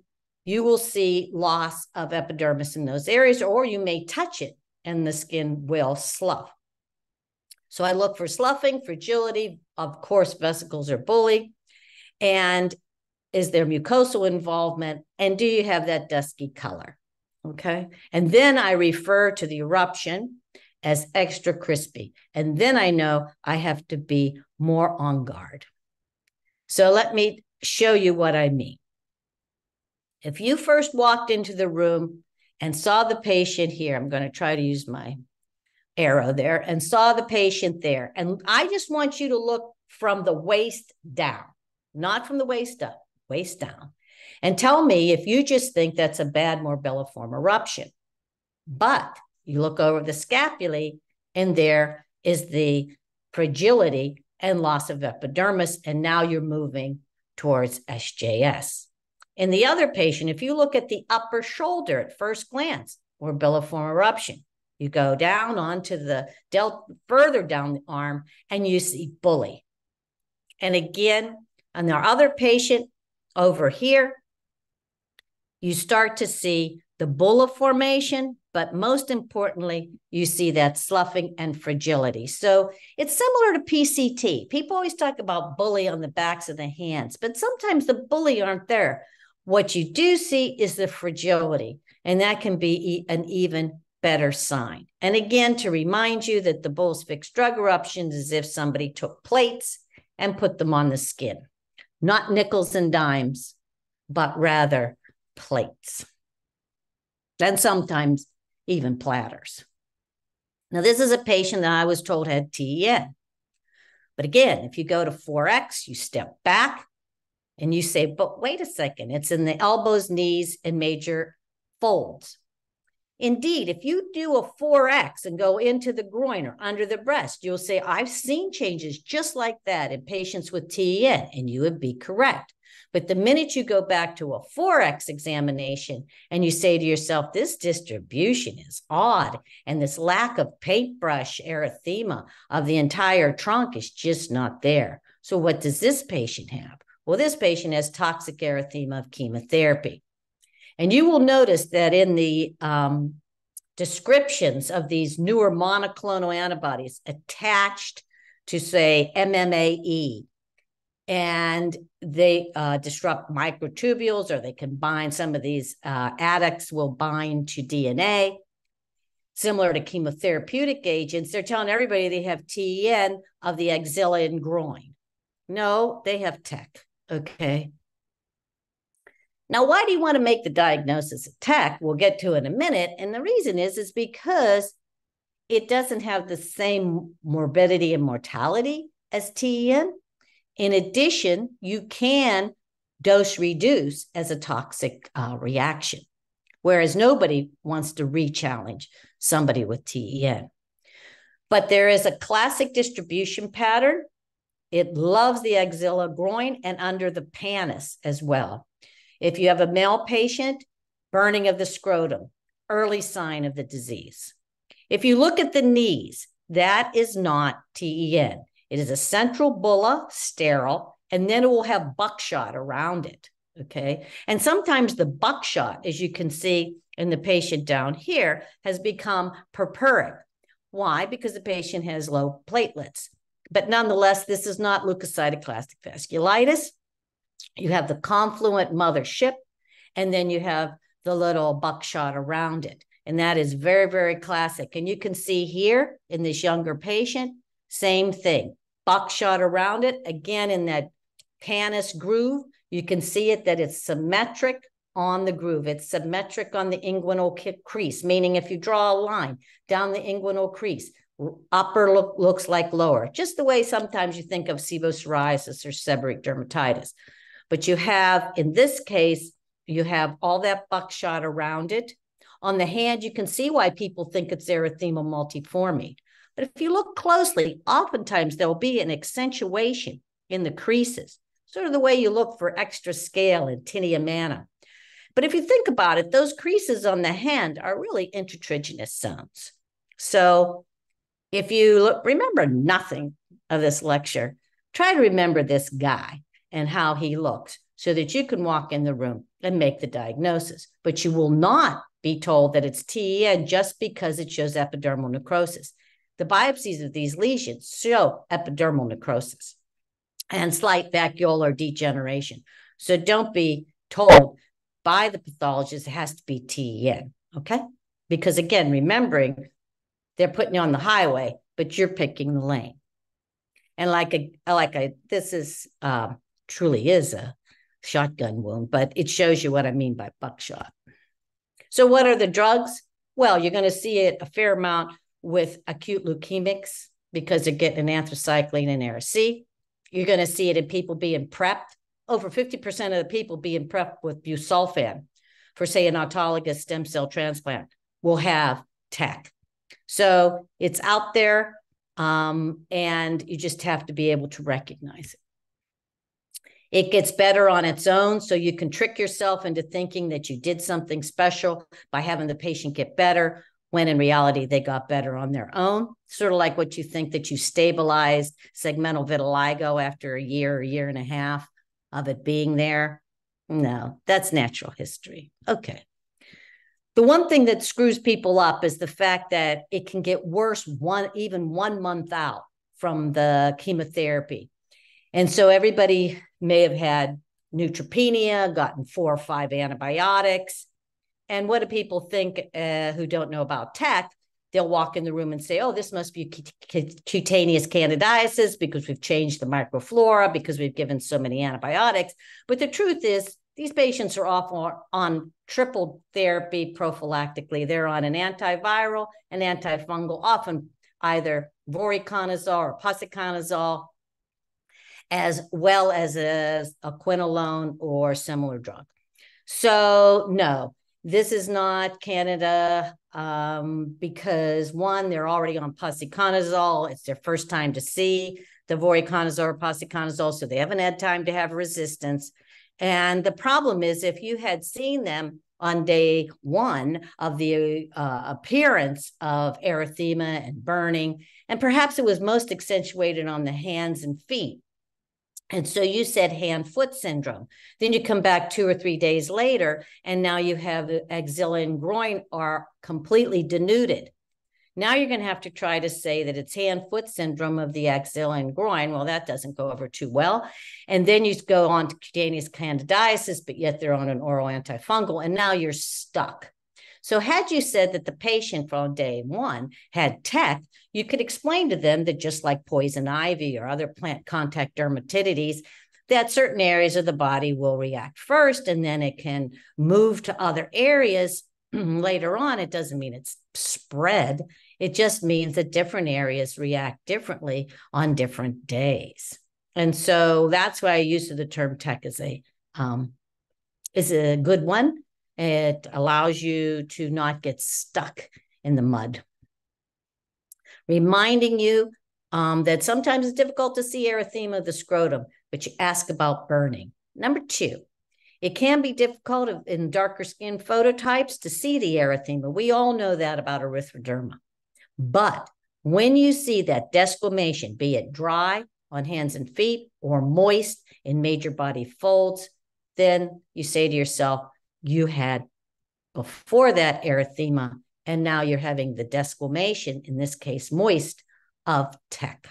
you will see loss of epidermis in those areas, or you may touch it and the skin will slough. So I look for sloughing, fragility, of course, vesicles are bullae. And is there mucosal involvement? And do you have that dusky color? Okay. And then I refer to the eruption as extra crispy. And then I know I have to be more on guard. So let me show you what I mean. If you first walked into the room and saw the patient here, I'm going to try to use my arrow there and saw the patient there. And I just want you to look from the waist down, not from the waist up, waist down. And tell me if you just think that's a bad morbilliform eruption. But you look over the scapulae, and there is the fragility and loss of epidermis. And now you're moving towards SJS. In the other patient, if you look at the upper shoulder at first glance, morbilliform eruption, you go down onto the del further down the arm and you see bullae. And again, on our other patient over here, you start to see the bulla formation, but most importantly, you see that sloughing and fragility. So it's similar to PCT. People always talk about bullae on the backs of the hands, but sometimes the bullae aren't there. What you do see is the fragility, and that can be an even better sign. And again, to remind you that the bullous fixed drug eruptions is if somebody took plates and put them on the skin, not nickels and dimes, but rather plates. And sometimes even platters. Now, this is a patient that I was told had TEN. But again, if you go to 4X, you step back and you say, but wait a second, it's in the elbows, knees, and major folds. Indeed, if you do a 4X and go into the groin or under the breast, you'll say, I've seen changes just like that in patients with TEN, and you would be correct. But the minute you go back to a 4X examination and you say to yourself, this distribution is odd, and this lack of paintbrush erythema of the entire trunk is just not there. So, what does this patient have? Well, this patient has toxic erythema of chemotherapy. And you will notice that in the um, descriptions of these newer monoclonal antibodies attached to, say, MMAE, and they uh, disrupt microtubules or they can bind some of these uh, adducts will bind to DNA. Similar to chemotherapeutic agents, they're telling everybody they have TEN of the axilla and groin. No, they have TEC. Okay. Now, why do you want to make the diagnosis of TEC? We'll get to in a minute. And the reason is, is because it doesn't have the same morbidity and mortality as TEN. In addition, you can dose reduce as a toxic uh, reaction, whereas nobody wants to re-challenge somebody with TEN. But there is a classic distribution pattern. It loves the axilla groin and under the pannus as well. If you have a male patient, burning of the scrotum, early sign of the disease. If you look at the knees, that is not TEN. It is a central bulla, sterile, and then it will have buckshot around it. Okay. And sometimes the buckshot, as you can see in the patient down here, has become purpuric. Why? Because the patient has low platelets. But nonetheless, this is not leukocytoclastic vasculitis. You have the confluent mothership, and then you have the little buckshot around it. And that is very, very classic. And you can see here in this younger patient, same thing. Buckshot around it, again in that pannus groove. You can see it that it's symmetric on the groove. It's symmetric on the inguinal crease, meaning if you draw a line down the inguinal crease, upper look, looks like lower, just the way sometimes you think of psoriasis or seborrheic dermatitis. But you have, in this case, you have all that buckshot around it. On the hand, you can see why people think it's erythema multiforme. But if you look closely, oftentimes there'll be an accentuation in the creases, sort of the way you look for extra scale in tinea manuum. But if you think about it, those creases on the hand are really intertriginous zones. So if you look, remember nothing of this lecture, try to remember this guy and how he looks so that you can walk in the room and make the diagnosis. But you will not be told that it's TEN just because it shows epidermal necrosis. The biopsies of these lesions show epidermal necrosis and slight vacuolar degeneration. So don't be told by the pathologist it has to be TEN, okay? Because again, remembering they're putting you on the highway, but you're picking the lane. And like a like a this is uh, truly is a shotgun wound, but it shows you what I mean by buckshot. So what are the drugs? Well, you're going to see it a fair amount with acute leukemics because they're getting an anthracycline and Ara-C. You're going to see it in people being prepped. Over 50% of the people being prepped with busulfan for, say, an autologous stem cell transplant will have TEC. So it's out there, um, and you just have to be able to recognize it. It gets better on its own. So you can trick yourself into thinking that you did something special by having the patient get better when in reality they got better on their own. Sort of like what you think that you stabilized segmental vitiligo after a year, a year and a half of it being there. No, that's natural history. Okay. The one thing that screws people up is the fact that it can get worse one even one month out from the chemotherapy. And so everybody may have had neutropenia, gotten four or five antibiotics. And what do people think uh, who don't know about TEC They'll walk in the room and say, oh, this must be cutaneous candidiasis because we've changed the microflora, because we've given so many antibiotics. But the truth is, these patients are often on triple therapy prophylactically. They're on an antiviral, an antifungal, often either voriconazole or posaconazole, as well as a, a quinolone or similar drug. So no, this is not Candida um, because one, they're already on posaconazole. It's their first time to see the voriconazole or posaconazole, so they haven't had time to have resistance. And the problem is if you had seen them on day one of the uh, appearance of erythema and burning, and perhaps it was most accentuated on the hands and feet. And so you said hand foot syndrome. Then you come back two or three days later, and now you have axilla and groin are completely denuded. Now you're going to have to try to say that it's hand foot syndrome of the axilla and groin. Well, that doesn't go over too well. And then you go on to cutaneous candidiasis, but yet they're on an oral antifungal, and now you're stuck. So, had you said that the patient from day one had TEC, you could explain to them that just like poison ivy or other plant contact dermatitis, that certain areas of the body will react first and then it can move to other areas later on. It doesn't mean it's spread, it just means that different areas react differently on different days. And so that's why I use the term TEC as a um, is a good one it allows you to not get stuck in the mud. Reminding you um, that sometimes it's difficult to see erythema of the scrotum, but you ask about burning. Number two, it can be difficult in darker skin phototypes to see the erythema. We all know that about erythroderma. But when you see that desquamation, be it dry on hands and feet or moist in major body folds, then you say to yourself, you had before that erythema, and now you're having the desquamation, in this case, moist, of TEC.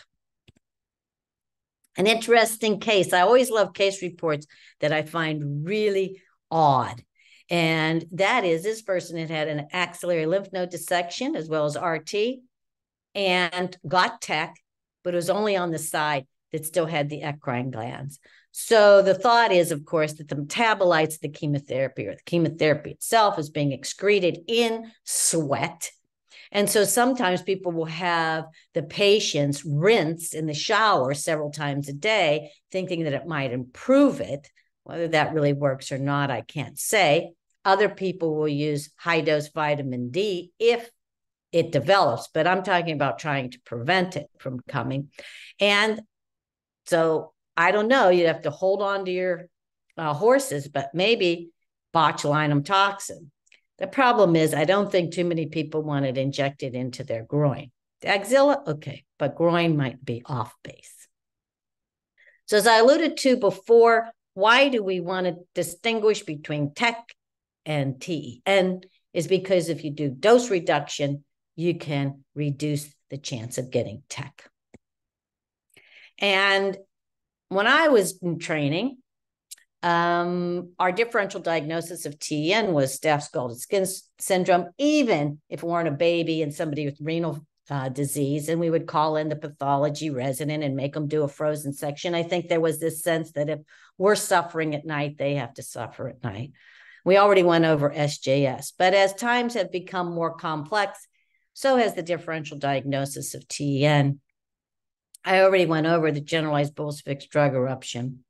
An interesting case. I always love case reports that I find really odd. And that is this person had had an axillary lymph node dissection as well as RT and got TEC, but it was only on the side that still had the eccrine glands. So the thought is, of course, that the metabolites of the chemotherapy or the chemotherapy itself is being excreted in sweat. And so sometimes people will have the patients rinse in the shower several times a day, thinking that it might improve it. Whether that really works or not, I can't say. Other people will use high dose vitamin D if it develops, but I'm talking about trying to prevent it from coming. And so I don't know. You'd have to hold on to your uh, horses, but maybe botulinum toxin. The problem is, I don't think too many people want it injected into their groin. The axilla, okay, but groin might be off base. So, as I alluded to before, why do we want to distinguish between TEC and TEN? Is because if you do dose reduction, you can reduce the chance of getting TEC. And when I was in training, um, our differential diagnosis of TEN was staph scalded skin syndrome, even if it weren't a baby and somebody with renal uh, disease, and we would call in the pathology resident and make them do a frozen section. I think there was this sense that if we're suffering at night, they have to suffer at night. We already went over SJS, but as times have become more complex, so has the differential diagnosis of TEN. I already went over the generalized fixed drug eruption.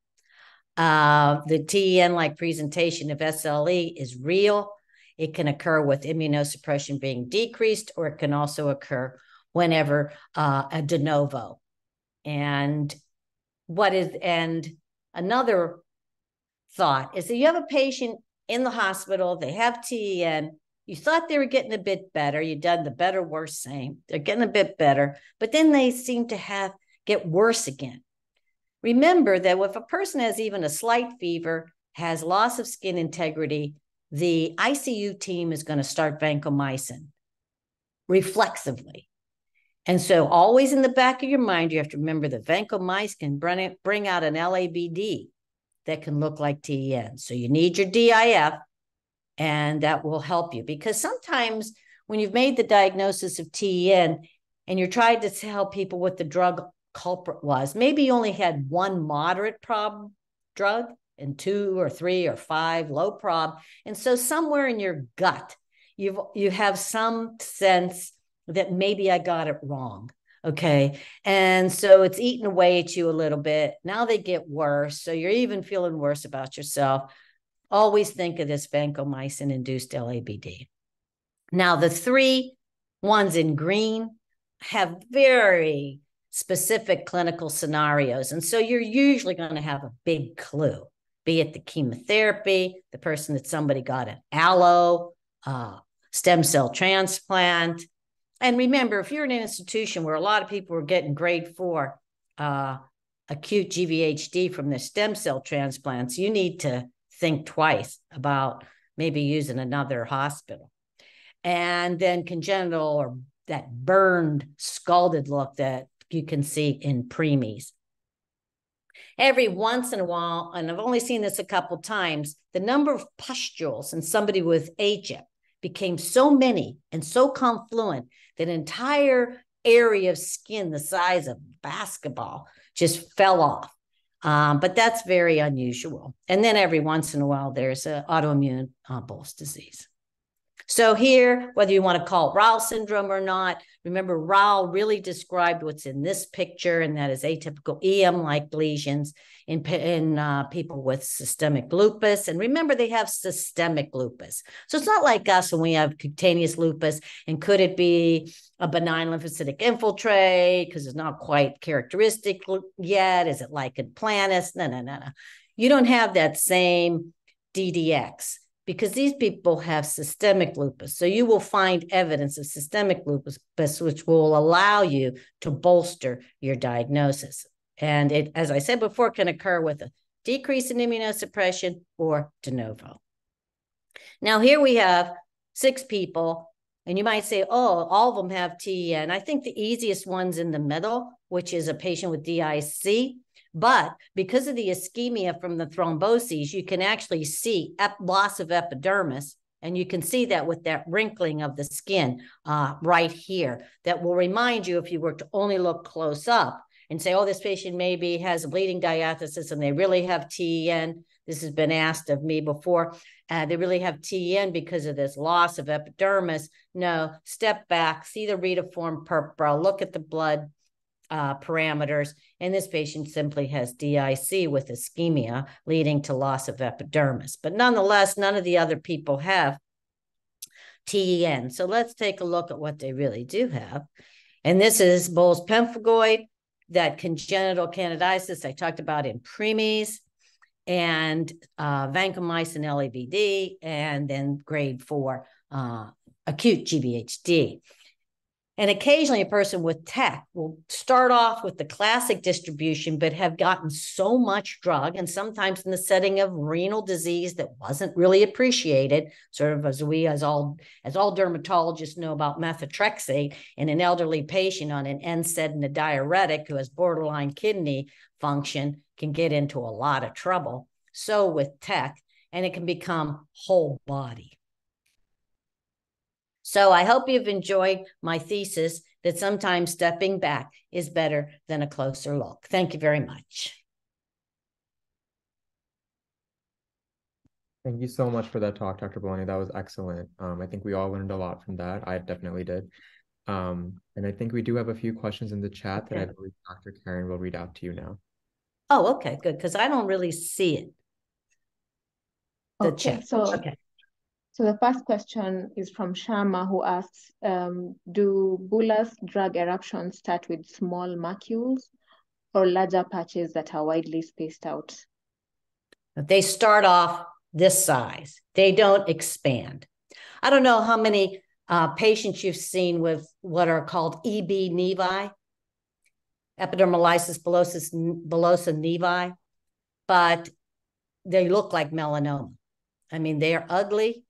Uh, the TEN like presentation of SLE is real. It can occur with immunosuppression being decreased, or it can also occur whenever uh, a de novo. And what is, and another thought is that you have a patient in the hospital, they have TEN, you thought they were getting a bit better, You've done the better, worse, same. They're getting a bit better, but then they seem to have get worse again. Remember that if a person has even a slight fever, has loss of skin integrity, the ICU team is going to start vancomycin reflexively. And so, always in the back of your mind, you have to remember that vancomycin can bring, bring out an LABD that can look like TEN. So, you need your DIF, and that will help you because sometimes when you've made the diagnosis of TEN and you're trying to tell people what the drug culprit was. Maybe you only had one moderate problem drug and two or three or five, low prob. And so somewhere in your gut, you've you have some sense that maybe I got it wrong. Okay. And so it's eating away at you a little bit. Now they get worse. So you're even feeling worse about yourself. Always think of this vancomycin induced LABD. Now, the three ones in green have very specific clinical scenarios. And so you're usually going to have a big clue, be it the chemotherapy, the person that somebody got an allo, uh, stem cell transplant. And remember, if you're in an institution where a lot of people are getting grade four uh, acute GVHD from the stem cell transplants, you need to think twice about maybe using another hospital. And then congenital or that burned, scalded look that you can see in preemies. Every once in a while, and I've only seen this a couple times, the number of pustules in somebody with HIP became so many and so confluent that an entire area of skin the size of basketball just fell off. Um, but that's very unusual. And then every once in a while, there's an autoimmune uh, disease. So here, whether you want to call it syndrome or not, remember Rowell really described what's in this picture, and that is atypical EM-like lesions in, in uh, people with systemic lupus. And remember, they have systemic lupus. So it's not like us when we have cutaneous lupus. And could it be a benign lymphocytic infiltrate because it's not quite characteristic yet? Is it lichen planus? No, no, no, no. You don't have that same DDX because these people have systemic lupus. So you will find evidence of systemic lupus, which will allow you to bolster your diagnosis. And it, as I said before, can occur with a decrease in immunosuppression or de novo. Now, here we have six people, and you might say, oh, all of them have TEN. I think the easiest one's in the middle, which is a patient with DIC. But because of the ischemia from the thromboses, you can actually see ep- loss of epidermis. And you can see that with that wrinkling of the skin uh, right here. That will remind you if you were to only look close up and say, oh, this patient maybe has a bleeding diathesis and they really have TEN. This has been asked of me before. Uh, they really have TEN because of this loss of epidermis. No, step back, see the retiform purpura, look at the blood uh, parameters. And this patient simply has DIC with ischemia, leading to loss of epidermis. But nonetheless, none of the other people have TEN. So let's take a look at what they really do have. And this is bullous pemphigoid, that congenital candidiasis I talked about in preemies, and uh, vancomycin LABD, and then grade four uh, acute GVHD. And occasionally, a person with TEC will start off with the classic distribution, but have gotten so much drug, and sometimes in the setting of renal disease that wasn't really appreciated, sort of as we, as all as all dermatologists know about methotrexate in an elderly patient on an NSAID and a diuretic who has borderline kidney function, can get into a lot of trouble. So with TEC, and it can become whole body. So I hope you've enjoyed my thesis that sometimes stepping back is better than a closer look. Thank you very much. Thank you so much for that talk, Dr. Bolognia. That was excellent. Um, I think we all learned a lot from that. I definitely did. Um, and I think we do have a few questions in the chat okay. that I believe Dr. Karen will read out to you now. Oh, okay, good. Because I don't really see it. The okay, chat. So okay. So the first question is from Sharma who asks, um, do bullous drug eruptions start with small macules or larger patches that are widely spaced out? They start off this size. They don't expand. I don't know how many uh, patients you've seen with what are called EB nevi, epidermolysis bullosa, bullosa nevi, but they look like melanoma. I mean, they are ugly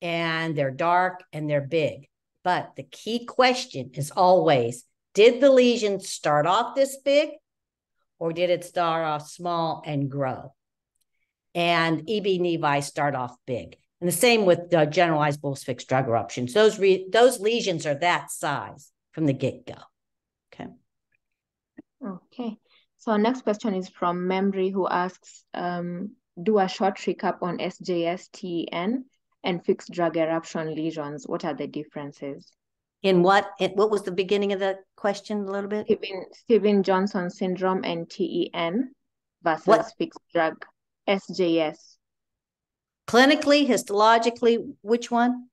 and they're dark and they're big. But the key question is always did the lesion start off this big or did it start off small and grow? And EB nevi start off big. And the same with the generalized bullous fixed drug eruptions. Those, re- those lesions are that size from the get go. Okay. Okay. So our next question is from Memory who asks, um, do a short recap on SJS, TEN, and fixed drug eruption lesions. What are the differences? In what? In, what was the beginning of the question a little bit? Steven, Steven Johnson syndrome and TEN versus what? fixed drug SJS. Clinically, histologically, which one?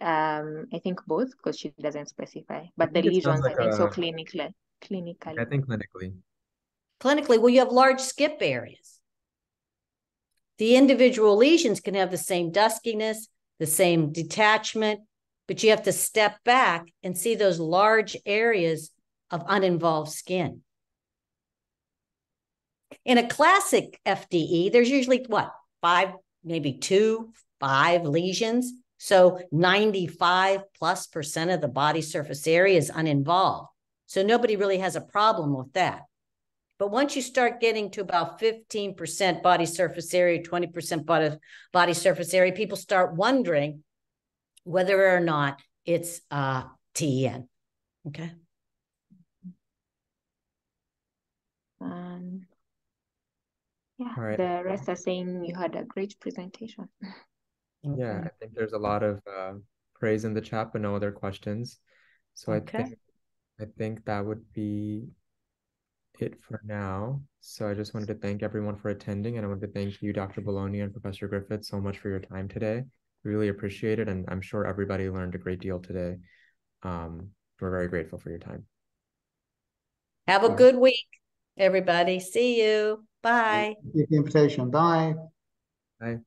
Um, I think both because she doesn't specify. But the lesions, like I think a... so clinically. Clinically. I think clinically. Clinically, well, you have large skip areas. The individual lesions can have the same duskiness, the same detachment, but you have to step back and see those large areas of uninvolved skin. In a classic FDE, there's usually what, five, maybe two, five lesions. So 95 plus percent of the body surface area is uninvolved. So nobody really has a problem with that. But once you start getting to about 15% body surface area, 20% body, body surface area, people start wondering whether or not it's uh, TEN. Okay. Um, yeah, right. the rest are saying you had a great presentation. Yeah, I think there's a lot of uh, praise in the chat, but no other questions. So okay. I think I think that would be it for now. So I just wanted to thank everyone for attending, and I wanted to thank you, Dr. Bolognia and Professor Griffith, so much for your time today. Really appreciate it, and I'm sure everybody learned a great deal today. Um, we're very grateful for your time. Have a good week, everybody. See you. Bye. Thank you for the invitation. Bye. Bye.